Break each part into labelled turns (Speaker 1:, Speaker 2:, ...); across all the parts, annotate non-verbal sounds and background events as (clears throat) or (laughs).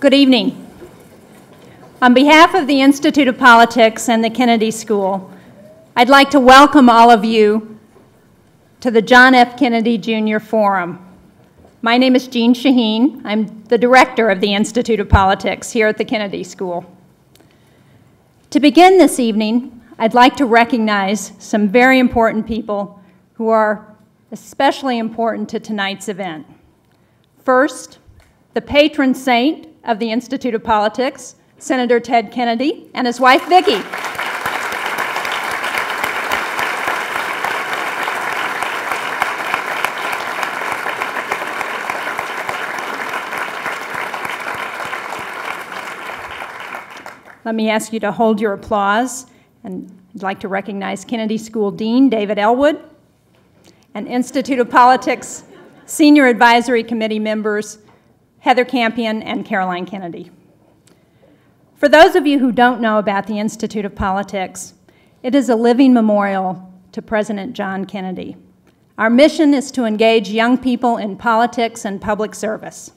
Speaker 1: Good evening. On behalf of the Institute of Politics and the Kennedy School, I'd like to welcome all of you to the John F. Kennedy Jr. Forum. My name is Jeanne Shaheen. I'm the director of the Institute of Politics here at the Kennedy School. To begin this evening, I'd like to recognize some very important people who are especially important to tonight's event. First, the patron saint of the Institute of Politics, Senator Ted Kennedy, and his wife Vicki. Let me ask you to hold your applause. And I'd like to recognize Kennedy School Dean David Ellwood and Institute of Politics Senior Advisory Committee members Heather Campion and Caroline Kennedy. For those of you who don't know about the Institute of Politics, it is a living memorial to President John Kennedy. Our mission is to engage young people in politics and public service.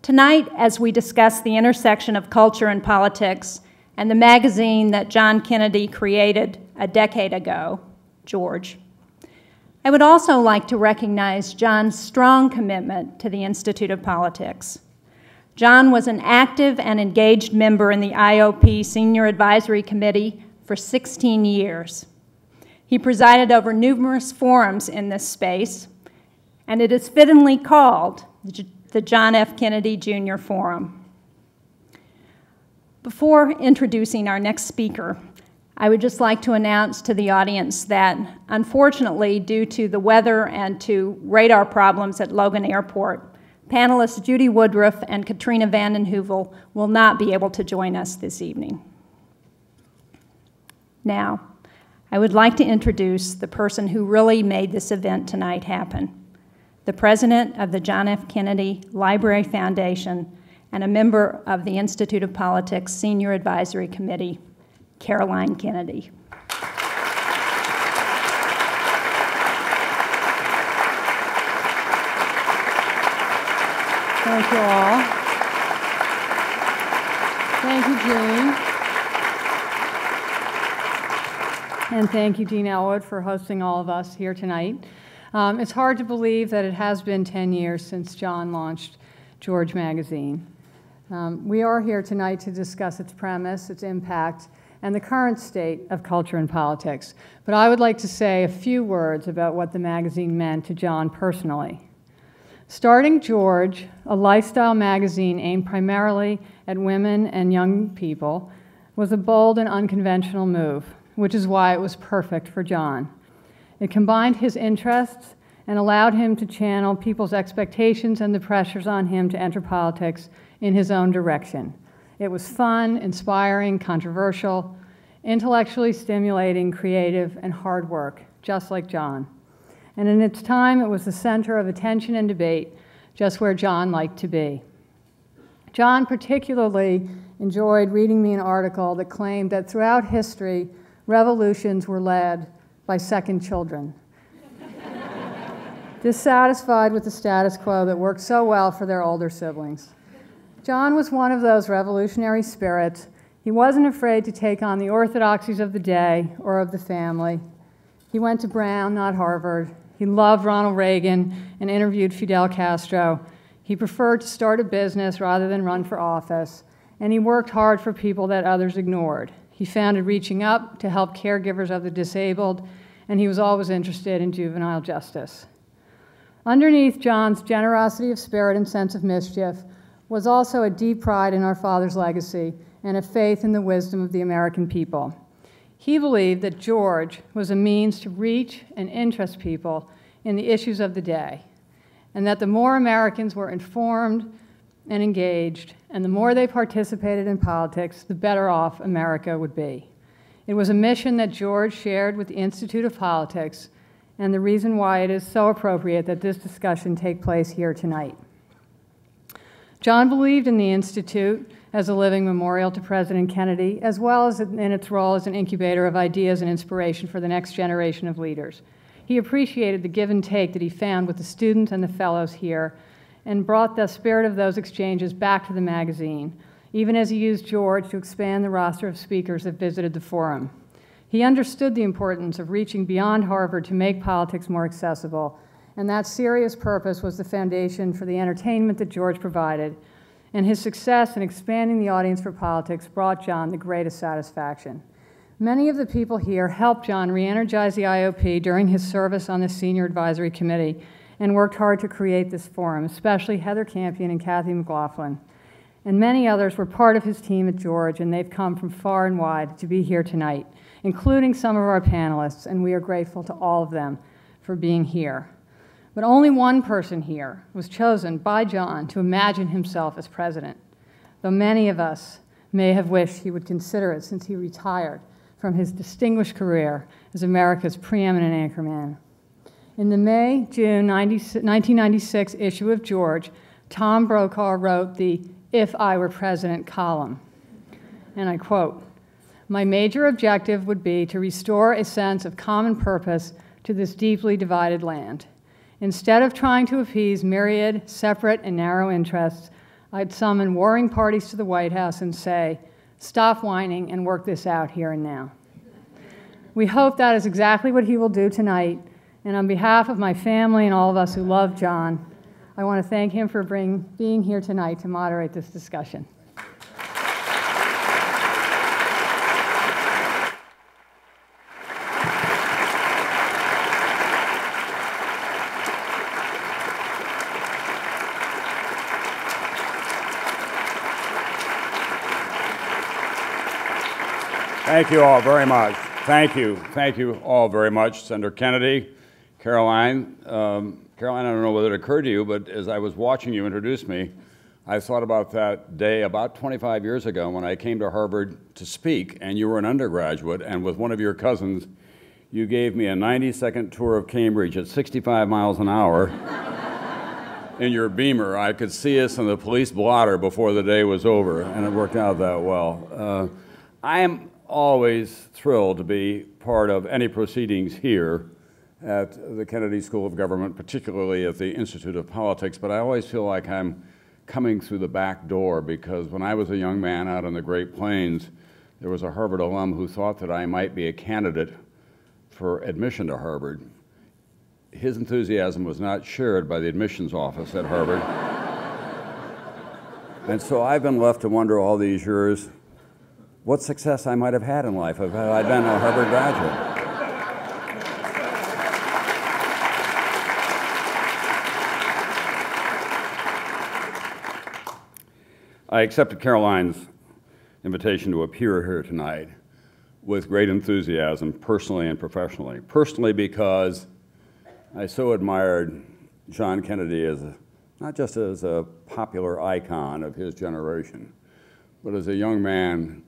Speaker 1: Tonight, as we discuss the intersection of culture and politics and the magazine that John Kennedy created a decade ago, George, I would also like to recognize John's strong commitment to the Institute of Politics. John was an active and engaged member in the IOP Senior Advisory Committee for 16 years. He presided over numerous forums in this space, and it is fittingly called the John F. Kennedy Jr. Forum. Before introducing our next speaker, I would just like to announce to the audience that, unfortunately, due to the weather and to radar problems at Logan Airport, panelists Judy Woodruff and Katrina vanden Heuvel will not be able to join us this evening. Now, I would like to introduce the person who really made this event tonight happen the president of the John F. Kennedy Library Foundation, and a member of the Institute of Politics Senior Advisory Committee, Caroline Kennedy.
Speaker 2: Thank you all. Thank you, Jeanne. And thank you, Dean Ellwood, for hosting all of us here tonight. Um, it's hard to believe that it has been 10 years since John launched George Magazine. Um, we are here tonight to discuss its premise, its impact, and the current state of culture and politics. But I would like to say a few words about what the magazine meant to John personally. Starting George, a lifestyle magazine aimed primarily at women and young people, was a bold and unconventional move, which is why it was perfect for John. It combined his interests and allowed him to channel people's expectations and the pressures on him to enter politics in his own direction. It was fun, inspiring, controversial, intellectually stimulating, creative, and hard work, just like John. And in its time, it was the center of attention and debate, just where John liked to be. John particularly enjoyed reading me an article that claimed that throughout history, revolutions were led by second children. (laughs) Dissatisfied with the status quo that worked so well for their older siblings. John was one of those revolutionary spirits. He wasn't afraid to take on the orthodoxies of the day or of the family. He went to Brown, not Harvard. He loved Ronald Reagan and interviewed Fidel Castro. He preferred to start a business rather than run for office. And he worked hard for people that others ignored. He founded Reaching Up to help caregivers of the disabled, and he was always interested in juvenile justice. Underneath John's generosity of spirit and sense of mischief was also a deep pride in our father's legacy and a faith in the wisdom of the American people. He believed that George was a means to reach and interest people in the issues of the day, and that the more Americans were informed and engaged, and the more they participated in politics, the better off America would be. It was a mission that George shared with the Institute of Politics, and the reason why it is so appropriate that this discussion take place here tonight. John believed in the Institute as a living memorial to President Kennedy, as well as in its role as an incubator of ideas and inspiration for the next generation of leaders. He appreciated the give and take that he found with the students and the fellows here, and brought the spirit of those exchanges back to the magazine, even as he used George to expand the roster of speakers that visited the forum. He understood the importance of reaching beyond Harvard to make politics more accessible, and that serious purpose was the foundation for the entertainment that George provided, and his success in expanding the audience for politics brought John the greatest satisfaction. Many of the people here helped John re energize the IOP during his service on the Senior Advisory Committee and worked hard to create this forum, especially Heather Campion and Kathy McLaughlin. And many others were part of his team at George, and they've come from far and wide to be here tonight, including some of our panelists, and we are grateful to all of them for being here. But only one person here was chosen by John to imagine himself as president, though many of us may have wished he would consider it since he retired from his distinguished career as America's preeminent anchorman. In the May June 90, 1996 issue of George, Tom Brokaw wrote the If I Were President column. And I quote My major objective would be to restore a sense of common purpose to this deeply divided land. Instead of trying to appease myriad, separate, and narrow interests, I'd summon warring parties to the White House and say, Stop whining and work this out here and now. We hope that is exactly what he will do tonight and on behalf of my family and all of us who love John, I want to thank him for bring, being here tonight to moderate this discussion.
Speaker 3: Thank you all very much. Thank you. Thank you all very much, Senator Kennedy, Caroline, um, Caroline, I don't know whether it occurred to you, but as I was watching you introduce me, I thought about that day about 25 years ago when I came to Harvard to speak, and you were an undergraduate, and with one of your cousins, you gave me a 90 second tour of Cambridge at 65 miles an hour (laughs) in your beamer. I could see us in the police blotter before the day was over, and it worked out that well. Uh, I am always thrilled to be part of any proceedings here at the Kennedy School of Government, particularly at the Institute of Politics, but I always feel like I'm coming through the back door because when I was a young man out in the Great Plains, there was a Harvard alum who thought that I might be a candidate for admission to Harvard. His enthusiasm was not shared by the admissions office at Harvard. (laughs) and so I've been left to wonder all these years what success I might have had in life if I'd been a Harvard graduate. I accepted Caroline's invitation to appear here tonight with great enthusiasm, personally and professionally. Personally, because I so admired John Kennedy as a, not just as a popular icon of his generation, but as a young man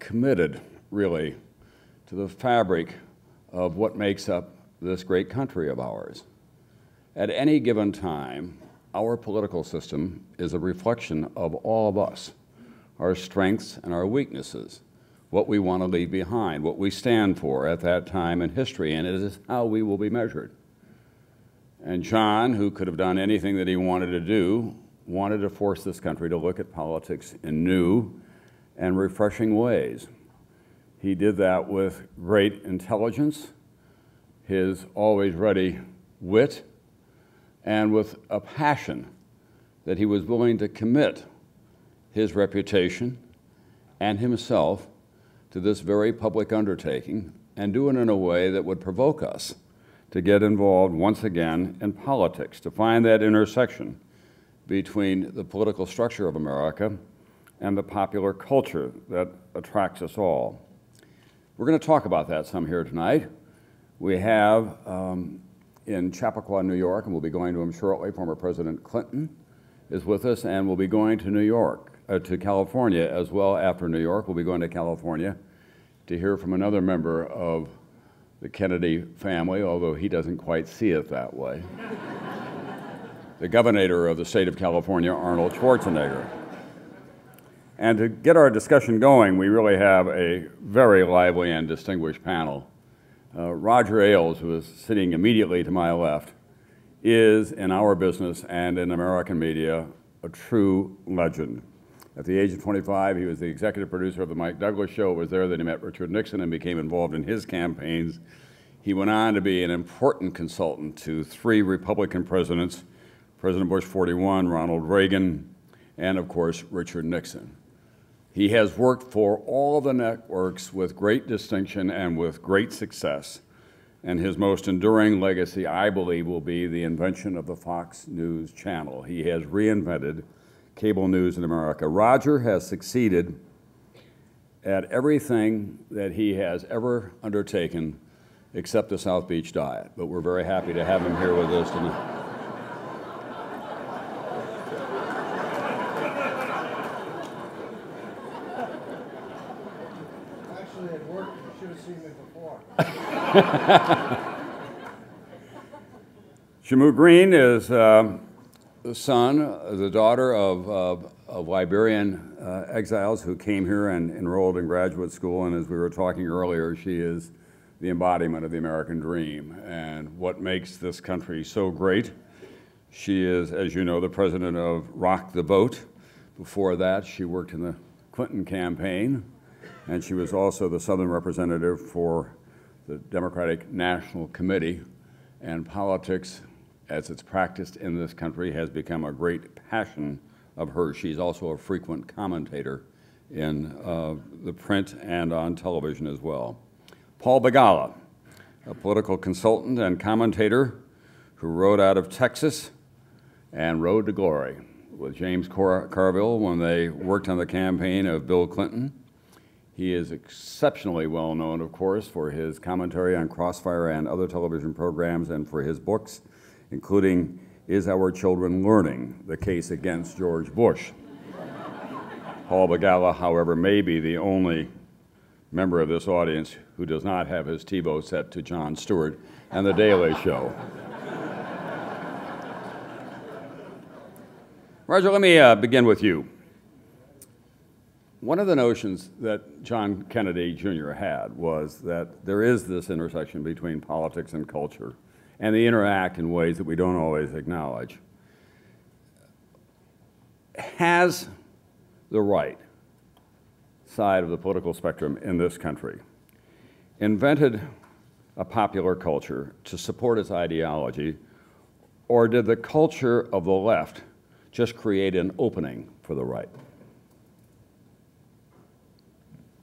Speaker 3: committed, really, to the fabric of what makes up this great country of ours. At any given time, our political system is a reflection of all of us, our strengths and our weaknesses, what we want to leave behind, what we stand for at that time in history, and it is how we will be measured. And John, who could have done anything that he wanted to do, wanted to force this country to look at politics in new and refreshing ways. He did that with great intelligence, his always ready wit, and with a passion that he was willing to commit his reputation and himself to this very public undertaking and do it in a way that would provoke us to get involved once again in politics, to find that intersection between the political structure of America and the popular culture that attracts us all. We're going to talk about that some here tonight. We have um, in Chappaqua, New York, and we'll be going to him shortly. Former President Clinton is with us, and we'll be going to New York, uh, to California as well after New York. We'll be going to California to hear from another member of the Kennedy family, although he doesn't quite see it that way. (laughs) the governor of the state of California, Arnold Schwarzenegger. And to get our discussion going, we really have a very lively and distinguished panel. Uh, Roger Ailes, who is sitting immediately to my left, is, in our business and in American media, a true legend. At the age of 25, he was the executive producer of The Mike Douglas Show. It was there that he met Richard Nixon and became involved in his campaigns. He went on to be an important consultant to three Republican presidents President Bush 41, Ronald Reagan, and of course, Richard Nixon. He has worked for all the networks with great distinction and with great success. And his most enduring legacy, I believe, will be the invention of the Fox News channel. He has reinvented cable news in America. Roger has succeeded at everything that he has ever undertaken except the South Beach diet. But we're very happy to have him here with us tonight.
Speaker 4: Actually, it worked. You should have seen me before. (laughs)
Speaker 3: Jehmu Greene is um, the son, uh, the daughter of, of, of Liberian uh, exiles who came here and enrolled in graduate school. And as we were talking earlier, she is the embodiment of the American dream and what makes this country so great. She is, as you know, the president of Rock the Vote. Before that, she worked in the Clinton campaign, and she was also the Southern representative for the Democratic National Committee. And politics, as it's practiced in this country, has become a great passion of hers. She's also a frequent commentator in uh, the print and on television as well. Paul Begala, a political consultant and commentator who rode out of Texas and rode to glory with James Car- Carville when they worked on the campaign of Bill Clinton. He is exceptionally well known, of course, for his commentary on Crossfire and other television programs and for his books, including Is Our Children Learning? The Case Against George Bush. (laughs) Paul Begala, however, may be the only member of this audience who does not have his TiVo set to Jon Stewart and The Daily Show. (laughs) Roger, let me uh, begin with you. One of the notions that John Kennedy Jr. had was that there is this intersection between politics and culture, and they interact in ways that we don't always acknowledge. Has the right side of the political spectrum in this country invented a popular culture to support its ideology, or did the culture of the left just create an opening for the right?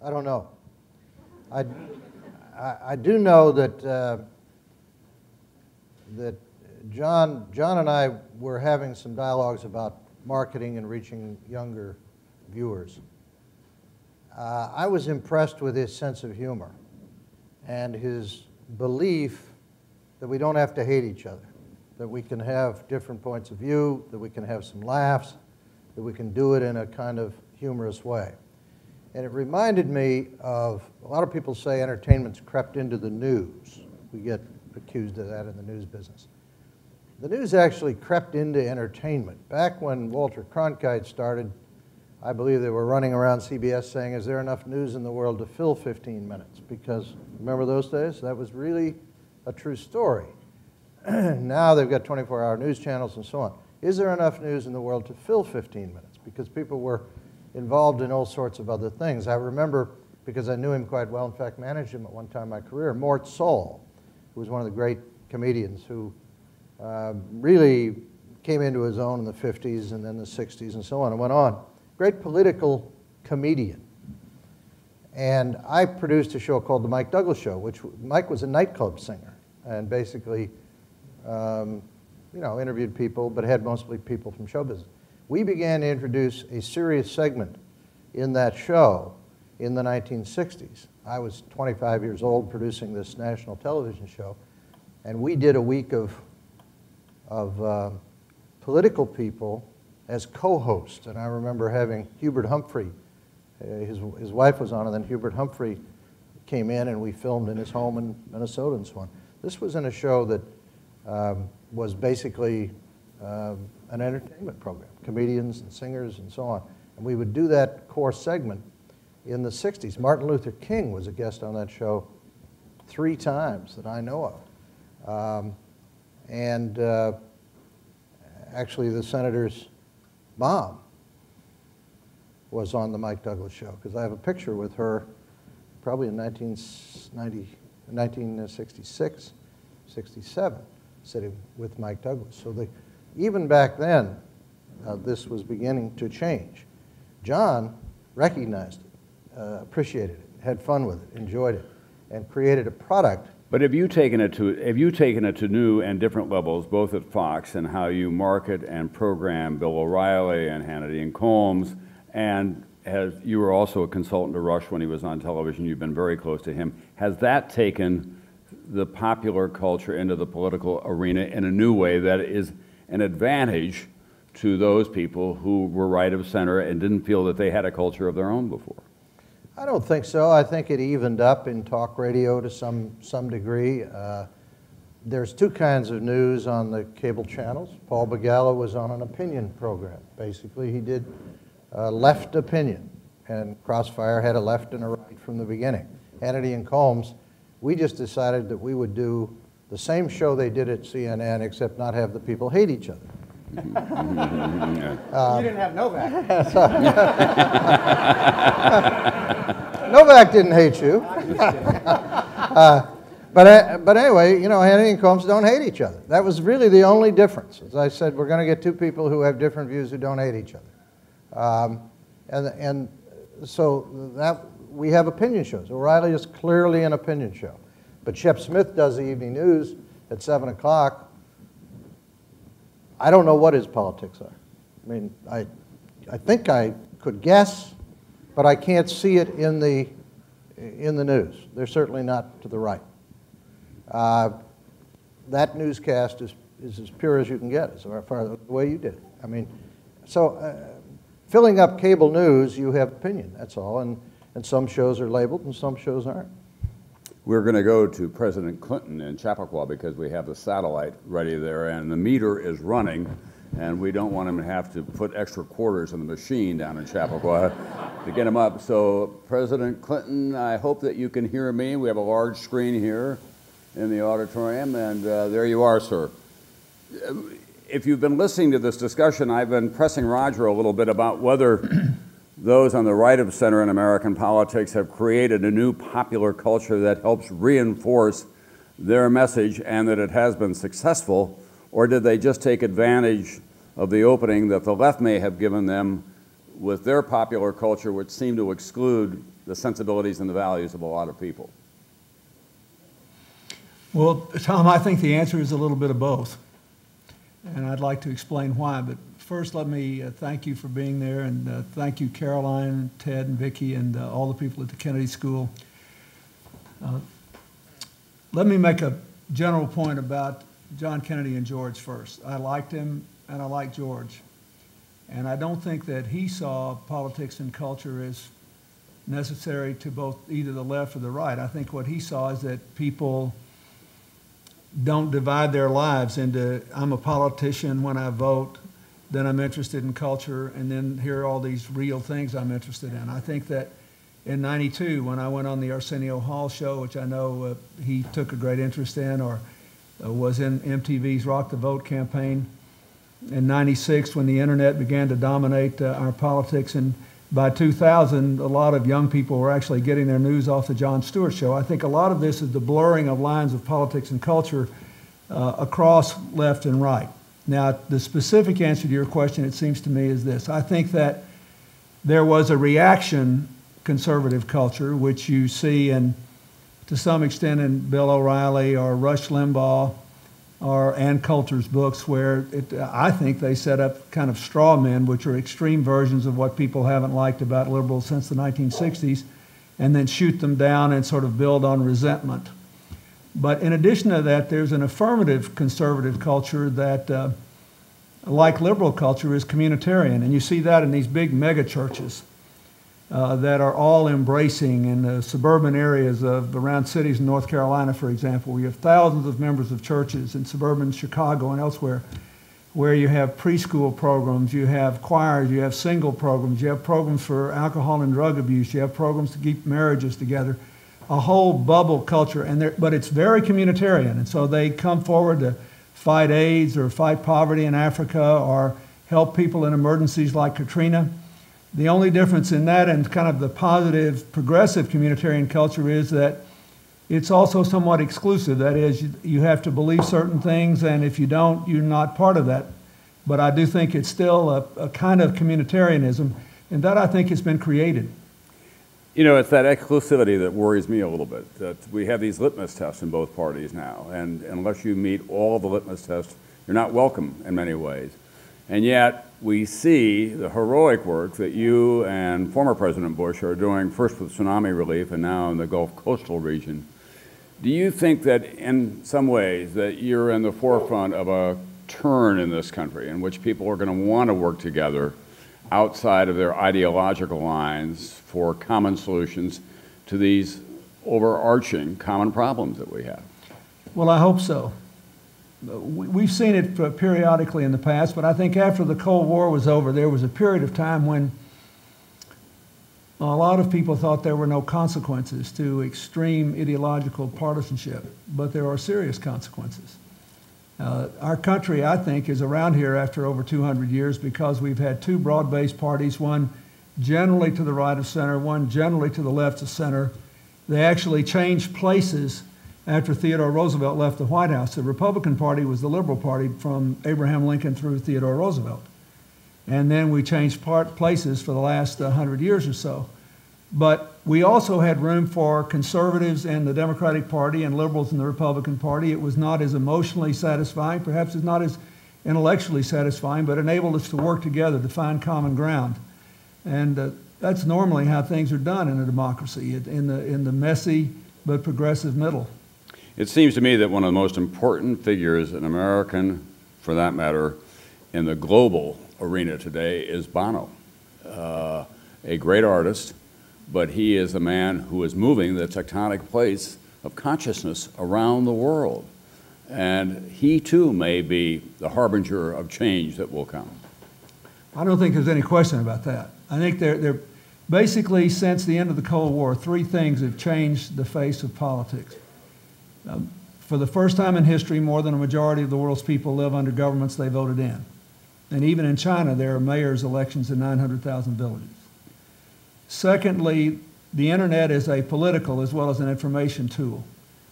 Speaker 4: I don't know. I, I, I do know that, uh, that John, John and I were having some dialogues about marketing and reaching younger viewers. Uh, I was impressed with his sense of humor and his belief that we don't have to hate each other, that we can have different points of view, that we can have some laughs, that we can do it in a kind of humorous way. And it reminded me of a lot of people say entertainment's crept into the news. We get accused of that in the news business. The news actually crept into entertainment. Back when Walter Cronkite started, I believe they were running around CBS saying, Is there enough news in the world to fill 15 minutes? Because remember those days? That was really a true story. (clears throat) now they've got 24 hour news channels and so on. Is there enough news in the world to fill 15 minutes? Because people were involved in all sorts of other things. I remember, because I knew him quite well, in fact, managed him at one time in my career, Mort Sahl, who was one of the great comedians who uh, really came into his own in the 50s and then the 60s and so on and went on. Great political comedian. And I produced a show called The Mike Douglas Show, which Mike was a nightclub singer and basically, um, you know, interviewed people, but had mostly people from show business we began to introduce a serious segment in that show in the 1960s. I was 25 years old producing this national television show, and we did a week of, of uh, political people as co-hosts. And I remember having Hubert Humphrey, uh, his, his wife was on, and then Hubert Humphrey came in and we filmed in his home in Minnesota and so on. This was in a show that um, was basically um, an entertainment program, comedians and singers and so on. And we would do that core segment in the 60s. Martin Luther King was a guest on that show three times that I know of. Um, and uh, actually, the senator's mom was on the Mike Douglas show, because I have a picture with her probably in 1990, 1966, 67, sitting with Mike Douglas. So they, even back then, uh, this was beginning to change. John recognized it, uh, appreciated it, had fun with it, enjoyed it, and created a product
Speaker 3: But have you taken it to, have you taken it to new and different levels, both at Fox and how you market and program Bill O'Reilly and Hannity and Colmes? And has, you were also a consultant to Rush when he was on television, you've been very close to him. Has that taken the popular culture into the political arena in a new way that is an advantage to those people who were right of center and didn't feel that they had a culture of their own before?
Speaker 4: I don't think so. I think it evened up in talk radio to some, some degree. Uh, there's two kinds of news on the cable channels. Paul Begala was on an opinion program. Basically, he did uh, left opinion, and Crossfire had a left and a right from the beginning. Hannity and Colmes, we just decided that we would do the same show they did at CNN, except not have the people hate each other.
Speaker 5: you didn't have Novak. (laughs)
Speaker 4: Novak didn't hate you. (laughs) uh, but, uh, but anyway, you know, Hannity and Colmes don't hate each other. That was really the only difference. As I said, we're going to get two people who have different views who don't hate each other. Um, and, and so that we have opinion shows. O'Reilly is clearly an opinion show. But Shep Smith does the evening news at 7 o'clock. I don't know what his politics are. I mean, I, I think I could guess, but I can't see it in the, in the news. They're certainly not to the right. Uh, that newscast is, is as pure as you can get, as far as the way you did it. I mean, so uh, filling up cable news, you have opinion, that's all. And, and some shows are labeled and some shows aren't.
Speaker 3: We're going to go to President Clinton in Chappaqua because we have the satellite ready there and the meter is running and we don't want him to have to put extra quarters in the machine down in Chappaqua (laughs) to get him up. So President Clinton, I hope that you can hear me. We have a large screen here in the auditorium and uh, there you are, sir. If you've been listening to this discussion, I've been pressing Roger a little bit about whether those on the right of center in American politics have created a new popular culture that helps reinforce their message and that it has been successful, or did they just take advantage of the opening that the left may have given them with their popular culture, which seemed to exclude the sensibilities and the values of a lot of people?
Speaker 6: Well, Tom, I think the answer is a little bit of both. And I'd like to explain why, but first let me uh, thank you for being there and uh, thank you Caroline, Ted, and Vicki, and uh, all the people at the Kennedy School. Uh, let me make a general point about John Kennedy and George first. I liked him and I liked George. And I don't think that he saw politics and culture as necessary to both either the left or the right. I think what he saw is that people don't divide their lives into I'm a politician when I vote, then I'm interested in culture, and then here are all these real things I'm interested in. I think that in 92, when I went on the Arsenio Hall show, which I know uh, he took a great interest in, or uh, was in MTV's Rock the Vote campaign, in 96, when the internet began to dominate uh, our politics, and by 2000, a lot of young people were actually getting their news off the Jon Stewart show. I think a lot of this is the blurring of lines of politics and culture uh, across left and right. Now, the specific answer to your question, it seems to me, is this. I think that there was a reaction conservative culture, which you see in, to some extent in Bill O'Reilly or Rush Limbaugh or Ann Coulter's books, where it, I think they set up kind of straw men, which are extreme versions of what people haven't liked about liberals since the 1960s, and then shoot them down and sort of build on resentment. But in addition to that, there's an affirmative conservative culture that, uh, like liberal culture, is communitarian. And you see that in these big mega churches uh, that are all embracing in the suburban areas of around cities in North Carolina, for example, where you have thousands of members of churches in suburban Chicago and elsewhere, where you have preschool programs, you have choirs, you have single programs, you have programs for alcohol and drug abuse, you have programs to keep marriages together a whole bubble culture, and but it's very communitarian. And so they come forward to fight AIDS or fight poverty in Africa or help people in emergencies like Katrina. The only difference in that and kind of the positive, progressive communitarian culture is that it's also somewhat exclusive. That is, you, have to believe certain things, and if you don't, you're not part of that. But I do think it's still a, a kind of communitarianism, and that I think has been created.
Speaker 3: You know, it's that exclusivity that worries me a little bit. That we have these litmus tests in both parties now, and unless you meet all the litmus tests, you're not welcome in many ways. And yet, we see the heroic work that you and former President Bush are doing, first with tsunami relief and now in the Gulf coastal region. Do you think that in some ways that you're in the forefront of a turn in this country in which people are going to want to work together outside of their ideological lines for common solutions to these overarching common problems that we have?
Speaker 6: Well, I hope so. We- We've seen it uh, periodically in the past, but I think after the Cold War was over, there was a period of time when a lot of people thought there were no consequences to extreme ideological partisanship, but there are serious consequences. Uh, our country, I think, is around here after over 200 years because we've had two broad based parties, one generally to the right of center, one generally to the left of center. They actually changed places after Theodore Roosevelt left the White House. The Republican Party was the liberal party from Abraham Lincoln through Theodore Roosevelt. And then we changed part, places for the last 100 years or so. But we also had room for conservatives in the Democratic Party and liberals in the Republican Party. It was not as emotionally satisfying, perhaps it's not as intellectually satisfying, but enabled us to work together to find common ground. And uh, that's normally how things are done in a democracy, in the, in the messy but progressive middle.
Speaker 3: It seems to me that one of the most important figures in American, for that matter, in the global arena today is Bono, uh, a great artist, but he is a man who is moving the tectonic plates of consciousness around the world. And he too may be the harbinger of change that will come.
Speaker 6: I don't think there's any question about that. I think they're, they're basically, since the end of the Cold War, three things have changed the face of politics. Um, for the first time in history, more than a majority of the world's people live under governments they voted in. And even in China, there are mayor's elections in 900,000 villages. Secondly, the internet is a political as well as an information tool.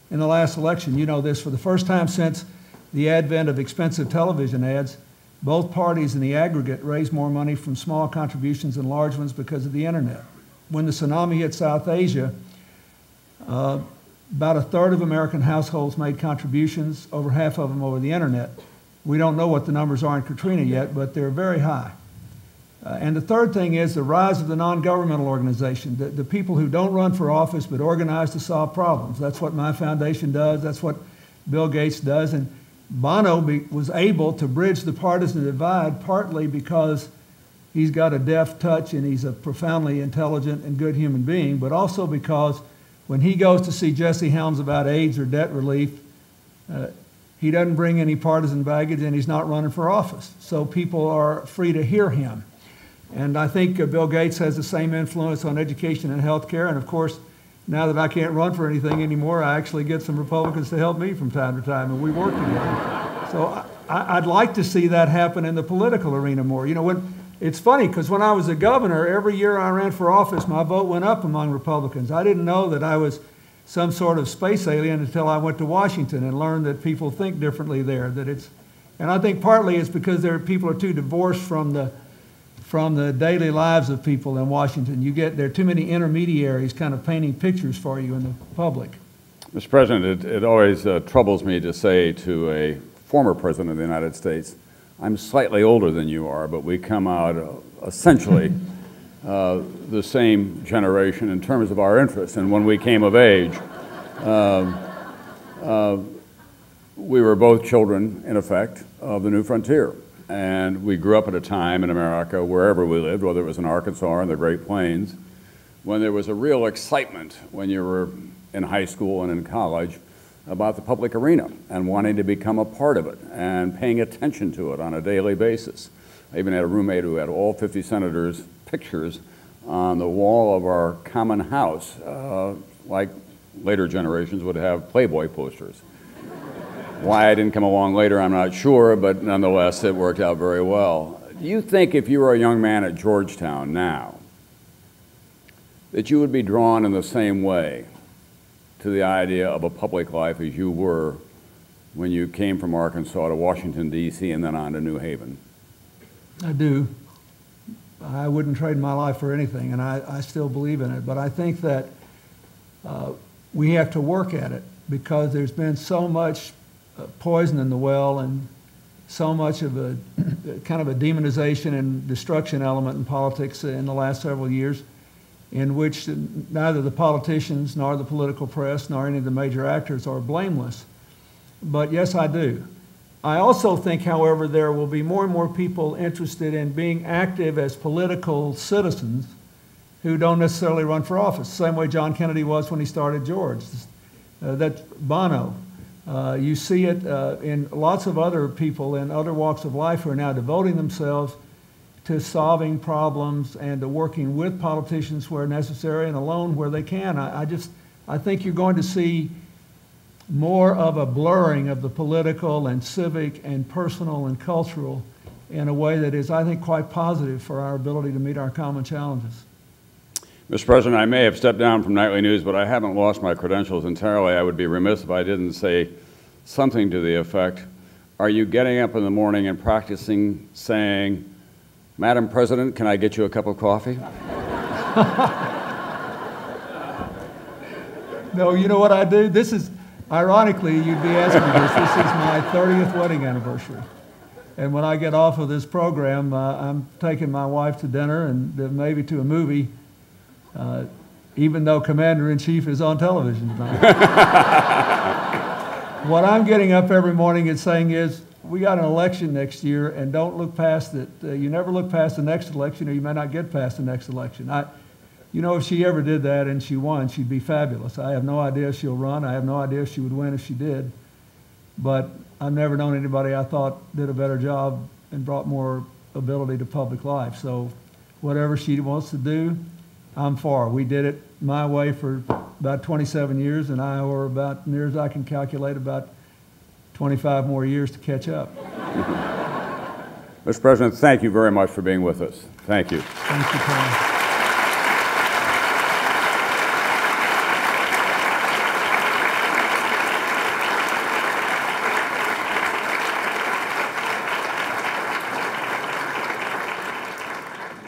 Speaker 6: In the last election, you know this, for the first time since the advent of expensive television ads, both parties in the aggregate raised more money from small contributions than large ones because of the internet. When the tsunami hit South Asia, uh, about a third of American households made contributions, over half of them over the internet. We don't know what the numbers are in Katrina yet, but they're very high. Uh, and the third thing is the rise of the non governmental organization, the, the people who don't run for office but organize to solve problems. That's what my foundation does, that's what Bill Gates does. And Bono be, was able to bridge the partisan divide partly because he's got a deft touch and he's a profoundly intelligent and good human being, but also because when he goes to see Jesse Helms about AIDS or debt relief, uh, he doesn't bring any partisan baggage and he's not running for office. So people are free to hear him. And I think uh, Bill Gates has the same influence on education and healthcare. And of course, now that I can't run for anything anymore, I actually get some Republicans to help me from time to time, and we work together. So I, would like to see that happen in the political arena more. You know, when it's funny because when I was a governor, every year I ran for office, my vote went up among Republicans. I didn't know that I was some sort of space alien until I went to Washington and learned that people think differently there. That it's, and I think partly it's because there people are too divorced from the from the daily lives of people in Washington. You get there are too many intermediaries kind of painting pictures for you in the public.
Speaker 3: Mr. President, it, it always uh, troubles me to say to a former president of the United States, I'm slightly older than you are, but we come out uh, essentially uh, the same generation in terms of our interests. And when we came of age, um, uh, we were both children, in effect, of the new frontier. And we grew up at a time in America, wherever we lived, whether it was in Arkansas or in the Great Plains, when there was a real excitement when you were in high school and in college about the public arena and wanting to become a part of it and paying attention to it on a daily basis. I even had a roommate who had all 50 senators' pictures on the wall of our common house, uh, like later generations would have Playboy posters. Why I didn't come along later, I'm not sure, but nonetheless, it worked out very well. Do you think if you were a young man at Georgetown now, that you would be drawn in the same way to the idea of a public life as you were when you came from Arkansas to Washington, D.C., and then on to New Haven?
Speaker 6: I do. I wouldn't trade my life for anything, and I, I still believe in it. But I think that uh, we have to work at it because there's been so much poison in the well and so much of a (clears throat) kind of a demonization and destruction element in politics in the last several years, in which neither the politicians nor the political press nor any of the major actors are blameless. But yes, I do. I also think, however, there will be more and more people interested in being active as political citizens who don't necessarily run for office, same way John Kennedy was when he started George. Uh, that's Bono. Uh, you see it uh, in lots of other people in other walks of life who are now devoting themselves to solving problems and to working with politicians where necessary and alone where they can. I, I just, I think you're going to see more of a blurring of the political and civic and personal and cultural in a way that is, I think, quite positive for our ability to meet our common challenges.
Speaker 3: Mr. President, I may have stepped down from nightly news, but I haven't lost my credentials entirely. I would be remiss if I didn't say something to the effect, are you getting up in the morning and practicing saying, Madam President, can I get you a cup of coffee? (laughs)
Speaker 6: no, you know what I do? This is, Ironically, you'd be asking this. This is my 30th wedding anniversary. And when I get off of this program, uh, I'm taking my wife to dinner and maybe to a movie, uh, even though Commander in Chief is on television tonight. (laughs) what I'm getting up every morning and saying is, we got an election next year, and don't look past it. Uh, you never look past the next election, or you may not get past the next election. I, you know, if she ever did that and she won, she'd be fabulous. I have no idea if she'll run. I have no idea if she would win if she did. But I've never known anybody I thought did a better job and brought more ability to public life. So whatever she wants to do, I'm for. We did it my way for about 27 years, and I owe about, near as I can calculate, about 25 more years to catch up. (laughs)
Speaker 3: Mr. President, thank you very much for being with us. Thank you.
Speaker 6: Thank you, Tom.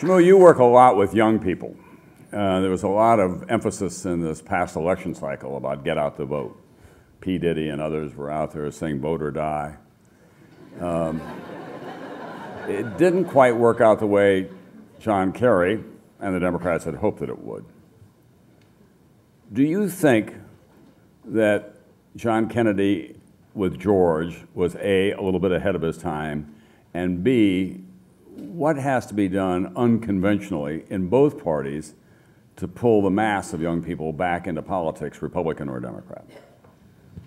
Speaker 3: Jehmu, you work a lot with young people. Uh, there was a lot of emphasis in this past election cycle about get out the vote. P. Diddy and others were out there saying vote or die. Um, it didn't quite work out the way John Kerry and the Democrats had hoped that it would. Do you think that John Kennedy with George was A, a little bit ahead of his time, and B, what has to be done unconventionally in both parties to pull the mass of young people back into politics, Republican or Democrat?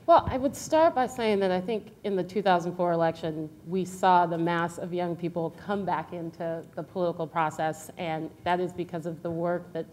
Speaker 7: Well, I would start by saying that I think in the 2004 election, we saw the mass of young people come back into the political process, and that is because of the work that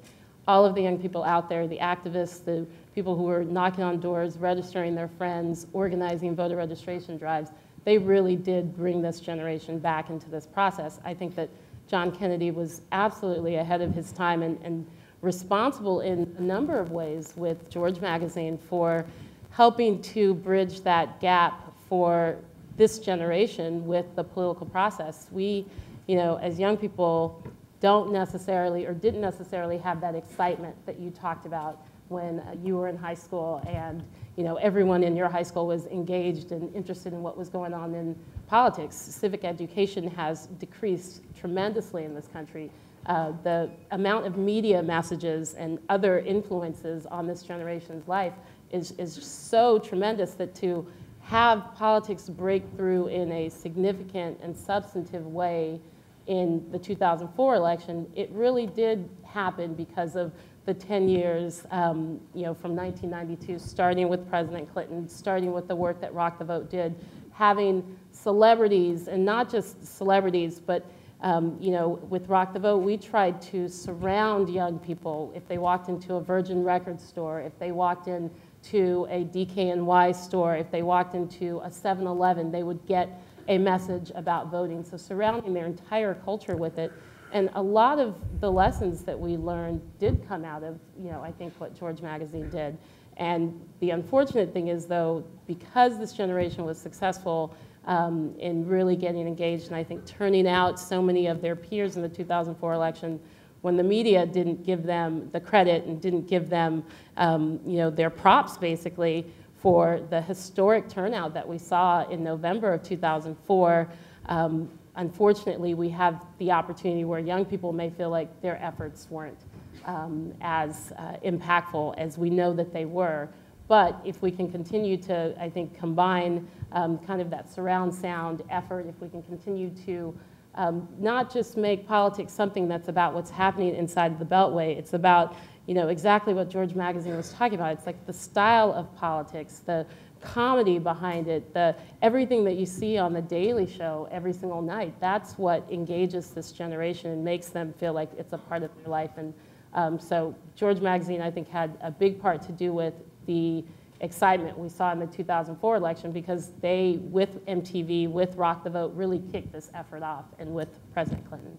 Speaker 7: all of the young people out there, the activists, the people who were knocking on doors, registering their friends, organizing voter registration drives, they really did bring this generation back into this process. I think that John Kennedy was absolutely ahead of his time and, and responsible in a number of ways with George Magazine for helping to bridge that gap for this generation with the political process. We, you know, as young people, don't necessarily or didn't necessarily have that excitement that you talked about when uh, you were in high school and you know, everyone in your high school was engaged and interested in what was going on in politics. Civic education has decreased tremendously in this country. Uh, the amount of media messages and other influences on this generation's life is, is so tremendous that to have politics break through in a significant and substantive way in the 2004 election, it really did happen because of the 10 years, um, you know, from 1992, starting with President Clinton, starting with the work that Rock the Vote did, having celebrities, and not just celebrities, but um, you know, with Rock the Vote, we tried to surround young people. If they walked into a Virgin Records store, if they walked in to a DKNY store, if they walked into a 7-Eleven, they would get a message about voting. So surrounding their entire culture with it. And a lot of the lessons that we learned did come out of, you know, I think what George Magazine did. And the unfortunate thing is, though, because this generation was successful um, in really getting engaged and I think turning out so many of their peers in the 2004 election, when the media didn't give them the credit and didn't give them, um, you know, their props basically for the historic turnout that we saw in November of 2004. Um, unfortunately, we have the opportunity where young people may feel like their efforts weren't um, as uh, impactful as we know that they were. But if we can continue to, I think, combine um, kind of that surround sound effort, if we can continue to um, not just make politics something that's about what's happening inside the Beltway, it's about you know, exactly what George Magazine was talking about. It's like the style of politics, the comedy behind it, the everything that you see on the Daily Show every single night. That's what engages this generation and makes them feel like it's a part of their life. And um, so George Magazine, I think, had a big part to do with the excitement we saw in the 2004 election because they, with MTV, with Rock the Vote, really kicked this effort off, and with President Clinton.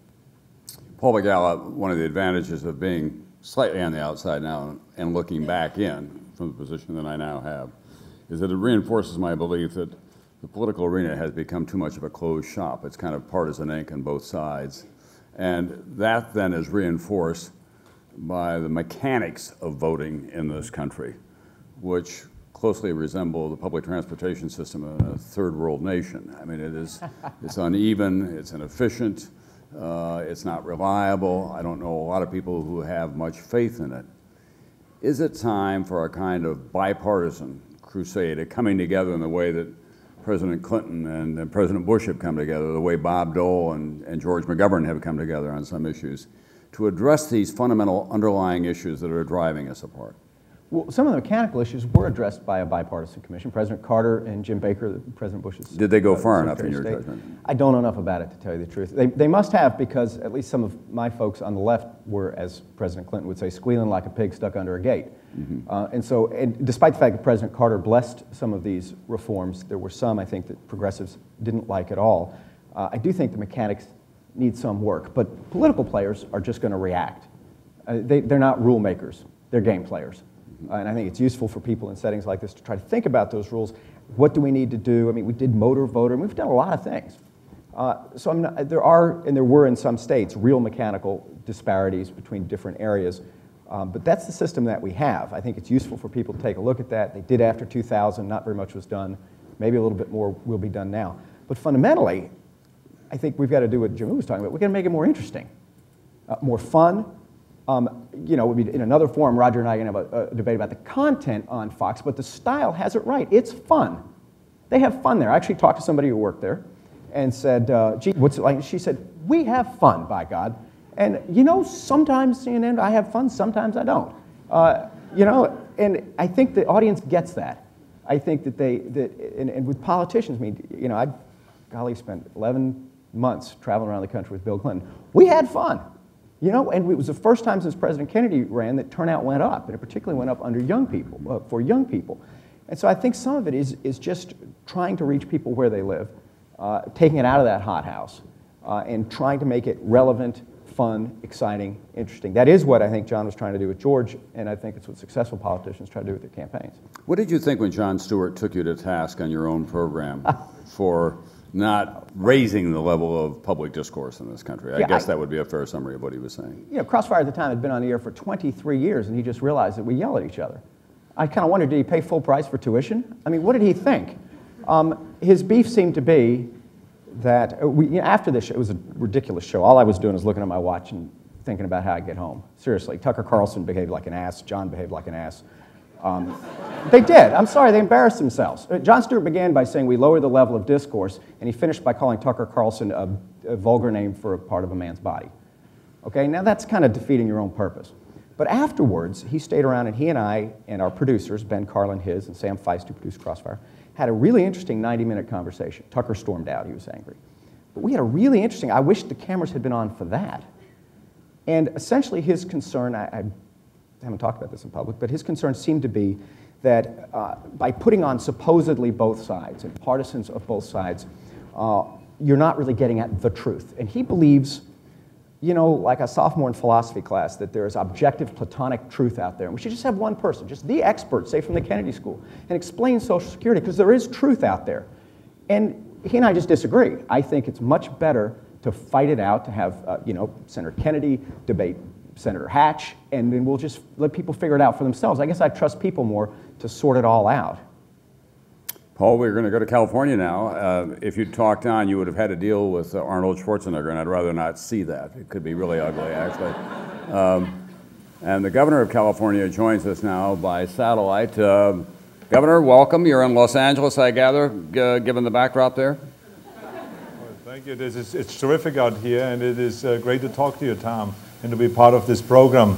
Speaker 3: Paul Begala, uh, one of the advantages of being slightly on the outside now and looking back in from the position that I now have is that it reinforces my belief that the political arena has become too much of a closed shop. It's kind of partisan ink on both sides. And that then is reinforced by the mechanics of voting in this country, which closely resemble the public transportation system in a third world nation. I mean, it is, (laughs) it's uneven, it's inefficient, uh, it's not reliable. I don't know a lot of people who have much faith in it. Is it time for a kind of bipartisan crusade, a coming together in the way that President Clinton and, and President Bush have come together, the way Bob Dole and, and George McGovern have come together on some issues, to address these fundamental underlying issues that are driving us apart?
Speaker 5: Well, some of the mechanical issues were addressed by a bipartisan commission. President Carter and Jim Baker, President Bush's.
Speaker 3: Did they go
Speaker 5: uh,
Speaker 3: far enough in your
Speaker 5: State.
Speaker 3: judgment?
Speaker 5: I don't know enough about it to tell you the truth. They, they must have because at least some of my folks on the left were, as President Clinton would say, squealing like a pig stuck under a gate. Uh, and so, and despite the fact that President Carter blessed some of these reforms, there were some I think that progressives didn't like at all. Uh, I do think the mechanics need some work, but political players are just going to react. Uh, they, they're not rule makers, they're game players. And I think it's useful for people in settings like this to try to think about those rules. What do we need to do? I mean, we did motor voter, and we've done a lot of things. Uh, so I'm not, there are, and there were in some states, real mechanical disparities between different areas. Um, but that's the system that we have. I think it's useful for people to take a look at that. They did after 2000, not very much was done. Maybe a little bit more will be done now. But fundamentally, I think we've got to do what Jim was talking about. We've got to make it more interesting, uh, more fun. Um, you know, in another forum, Roger and I are going to have a, a, debate about the content on Fox, but the style has it right. It's fun. They have fun there. I actually talked to somebody who worked there and said, uh, gee, what's it like? She said, we have fun, by God. And you know, sometimes CNN, I have fun, sometimes I don't. Uh, you know, and I think the audience gets that. I think that they, that, and, and with politicians, I mean, you know, I, golly, spent 11 months traveling around the country with Bill Clinton. We had fun. You know, and it was the first time since President Kennedy ran that turnout went up, and it particularly went up under young people, uh, for young people. And so I think some of it is, is just trying to reach people where they live, uh, taking it out of that hothouse, uh, and trying to make it relevant, fun, exciting, interesting. That is what I think John was trying to do with George, and I think it's what successful politicians try to do with their campaigns.
Speaker 3: What did you think when Jon Stewart took you to task on your own program (laughs) for not raising the level of public discourse in this country? I
Speaker 5: Yeah,
Speaker 3: guess
Speaker 5: I-
Speaker 3: that would be a fair summary of what he was saying.
Speaker 5: You know, Crossfire at the time had been on the air for 23 years, and he just realized that we yell at each other. I kind of wondered, did he pay full price for tuition? I mean, what did he think? Um, his beef seemed to be that uh, we, you know, after this show, it was a ridiculous show. All I was doing was looking at my watch and thinking about how I'd get home. Seriously, Tucker Carlson behaved like an ass. Jon behaved like an ass. Um, they did. I'm sorry, they embarrassed themselves. Jon Stewart began by saying we lower the level of discourse, and he finished by calling Tucker Carlson a, a vulgar name for a part of a man's body. Okay, now that's kind of defeating your own purpose. But afterwards, he stayed around and he and I and our producers, Ben Karlin, his, and Sam Feist, who produced Crossfire, had a really interesting 90 minute conversation. Tucker stormed out, he was angry. But we had a really interesting, I wish the cameras had been on for that. And essentially, his concern, I, I haven't talked about this in public, but his concerns seemed to be that uh, by putting on supposedly both sides and partisans of both sides, uh, you're not really getting at the truth. And he believes, you know, like a sophomore in philosophy class, that there is objective platonic truth out there. And we should just have one person, just the expert, say from the Kennedy School, and explain Social Security, because there is truth out there. And he and I just disagree. I think it's much better to fight it out, to have, uh, you know, Senator Kennedy debate Senator Hatch, and then we'll just let people figure it out for themselves. I guess I trust people more to sort it all out.
Speaker 3: Paul, we're going to go to California now. Uh, if you'd talked on, you would have had to deal with uh, Arnold Schwarzenegger, and I'd rather not see that. It could be really ugly, actually. Um, and the governor of California joins us now by satellite. Uh, governor, welcome. You're in Los Angeles, I gather, g- given the backdrop there.
Speaker 8: Thank you. This is, it's terrific out here, and it is uh, great to talk to you, Tom, and to be part of this program.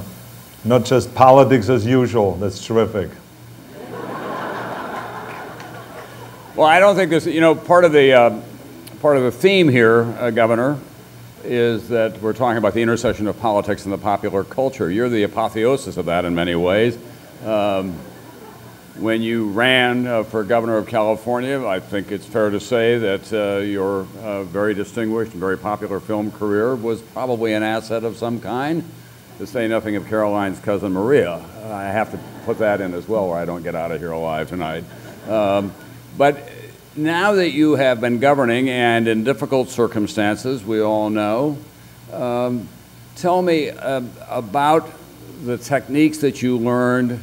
Speaker 8: Not just politics as usual. That's terrific.
Speaker 3: Well, I don't think this, you know, part of the, uh, part of the theme here, uh, Governor, is that we're talking about the intersection of politics and the popular culture. You're the apotheosis of that in many ways. Um, when you ran uh, for governor of California, I think it's fair to say that uh, your uh, very distinguished and very popular film career was probably an asset of some kind, to say nothing of Caroline's cousin Maria. I have to put that in as well, or I don't get out of here alive tonight. Um, but now that you have been governing and in difficult circumstances, we all know, um, tell me uh, about the techniques that you learned,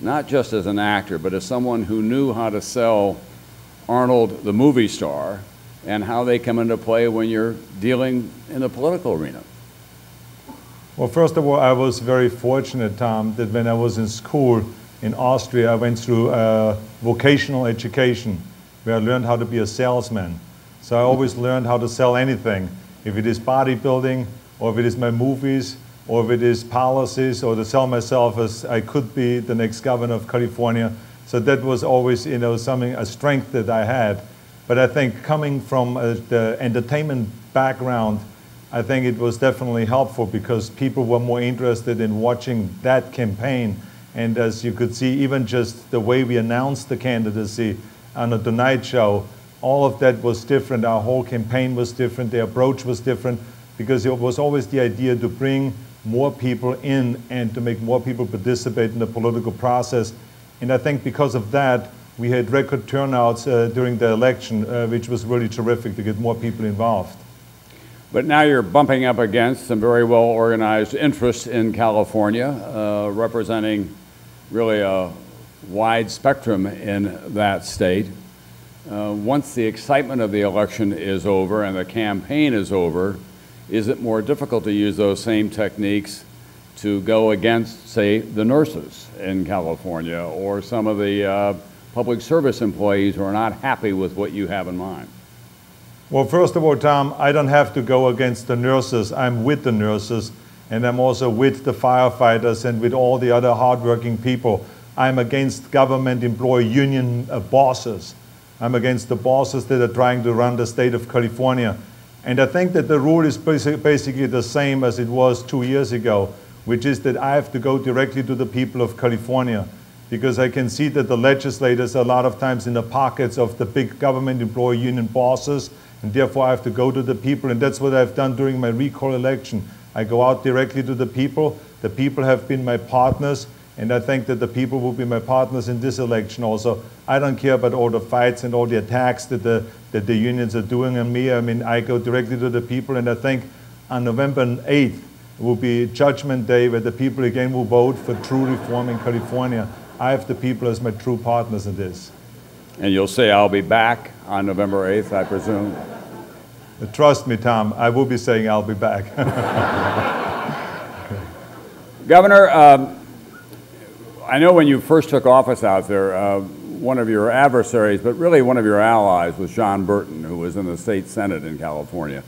Speaker 3: not just as an actor, but as someone who knew how to sell Arnold the movie star and how they come into play when you're dealing in the political arena.
Speaker 8: Well, first of all, I was very fortunate, Tom, that when I was in school in Austria, I went through vocational education where I learned how to be a salesman. So I always learned how to sell anything, if it is bodybuilding, or if it is my movies, or if it is policies, or to sell myself as I could be the next governor of California. So that was always, you know, something, a strength that I had. But I think coming from uh, the entertainment background, I think it was definitely helpful because people were more interested in watching that campaign. And as you could see, even just the way we announced the candidacy on the Tonight Show, all of that was different. Our whole campaign was different. The approach was different because it was always the idea to bring more people in and to make more people participate in the political process. And I think because of that, we had record turnouts uh, during the election, uh, which was really terrific to get more people involved.
Speaker 3: But now you're bumping up against some very well organized interests in California, uh, representing really a wide spectrum in that state. Uh, once the excitement of the election is over and the campaign is over, is it more difficult to use those same techniques to go against, say, the nurses in California or some of the uh, public service employees who are not happy with what you have in mind?
Speaker 8: Well, first of all, Tom, I don't have to go against the nurses. I'm with the nurses, and I'm also with the firefighters and with all the other hardworking people. I'm against government employee union uh, bosses. I'm against the bosses that are trying to run the state of California. And I think that the rule is basically the same as it was two years ago, which is that I have to go directly to the people of California because I can see that the legislators are a lot of times in the pockets of the big government employee union bosses, and therefore I have to go to the people, and that's what I've done during my recall election. I go out directly to the people. The people have been my partners, and I think that the people will be my partners in this election also. I don't care about all the fights and all the attacks that the, that the unions are doing on me. I mean, I go directly to the people, and I think on November 8th will be Judgment Day where the people again will vote for true reform in California. I have the people as my true partners in this.
Speaker 3: And you'll say, I'll be back on November 8th, I presume.
Speaker 8: Trust me, Tom, I will be saying I'll be back. (laughs)
Speaker 3: Governor, um, I know when you first took office out there, uh, one of your adversaries, but really one of your allies, was John Burton, who was in the state senate in California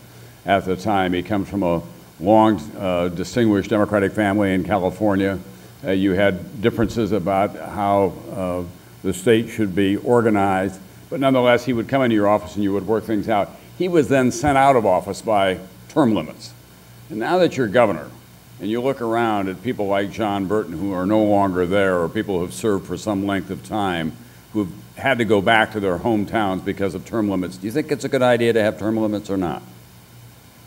Speaker 3: at the time. He comes from a long, uh, distinguished Democratic family in California. Uh, you had differences about how uh, the state should be organized, but nonetheless, he would come into your office and you would work things out. He was then sent out of office by term limits. And now that you're governor, and you look around at people like John Burton who are no longer there, or people who've served for some length of time, had to go back to their hometowns because of term limits, do you think it's a good idea to have term limits or not?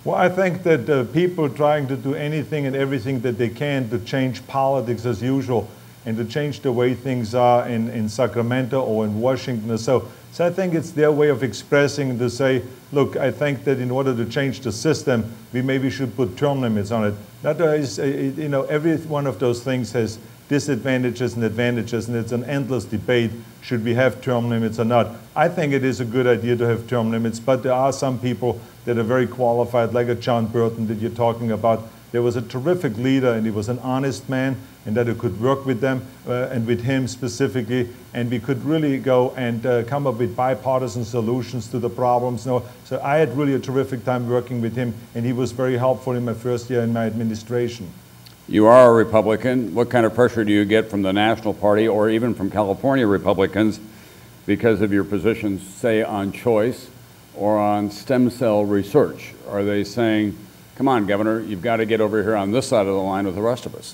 Speaker 8: Well, I think that uh, people trying to do anything and everything that they can to change politics as usual and to change the way things are in, in Sacramento or in Washington so. So I think it's their way of expressing to say, look, I think that in order to change the system, we maybe should put term limits on it. That is, you know, every one of those things has disadvantages and advantages, and it's an endless debate, should we have term limits or not. I think it is a good idea to have term limits, but there are some people that are very qualified, like a John Burton that you're talking about. There was a terrific leader, and he was an honest man, and that I could work with them uh, and with him specifically, and we could really go and uh, come up with bipartisan solutions to the problems. No, so I had really a terrific time working with him, and he was very helpful in my first year in my administration.
Speaker 3: You are a Republican. What kind of pressure do you get from the National Party or even from California Republicans because of your positions, say, on choice or on stem cell research? Are they saying, come on, Governor, you've got to get over here on this side of the line with the rest of us?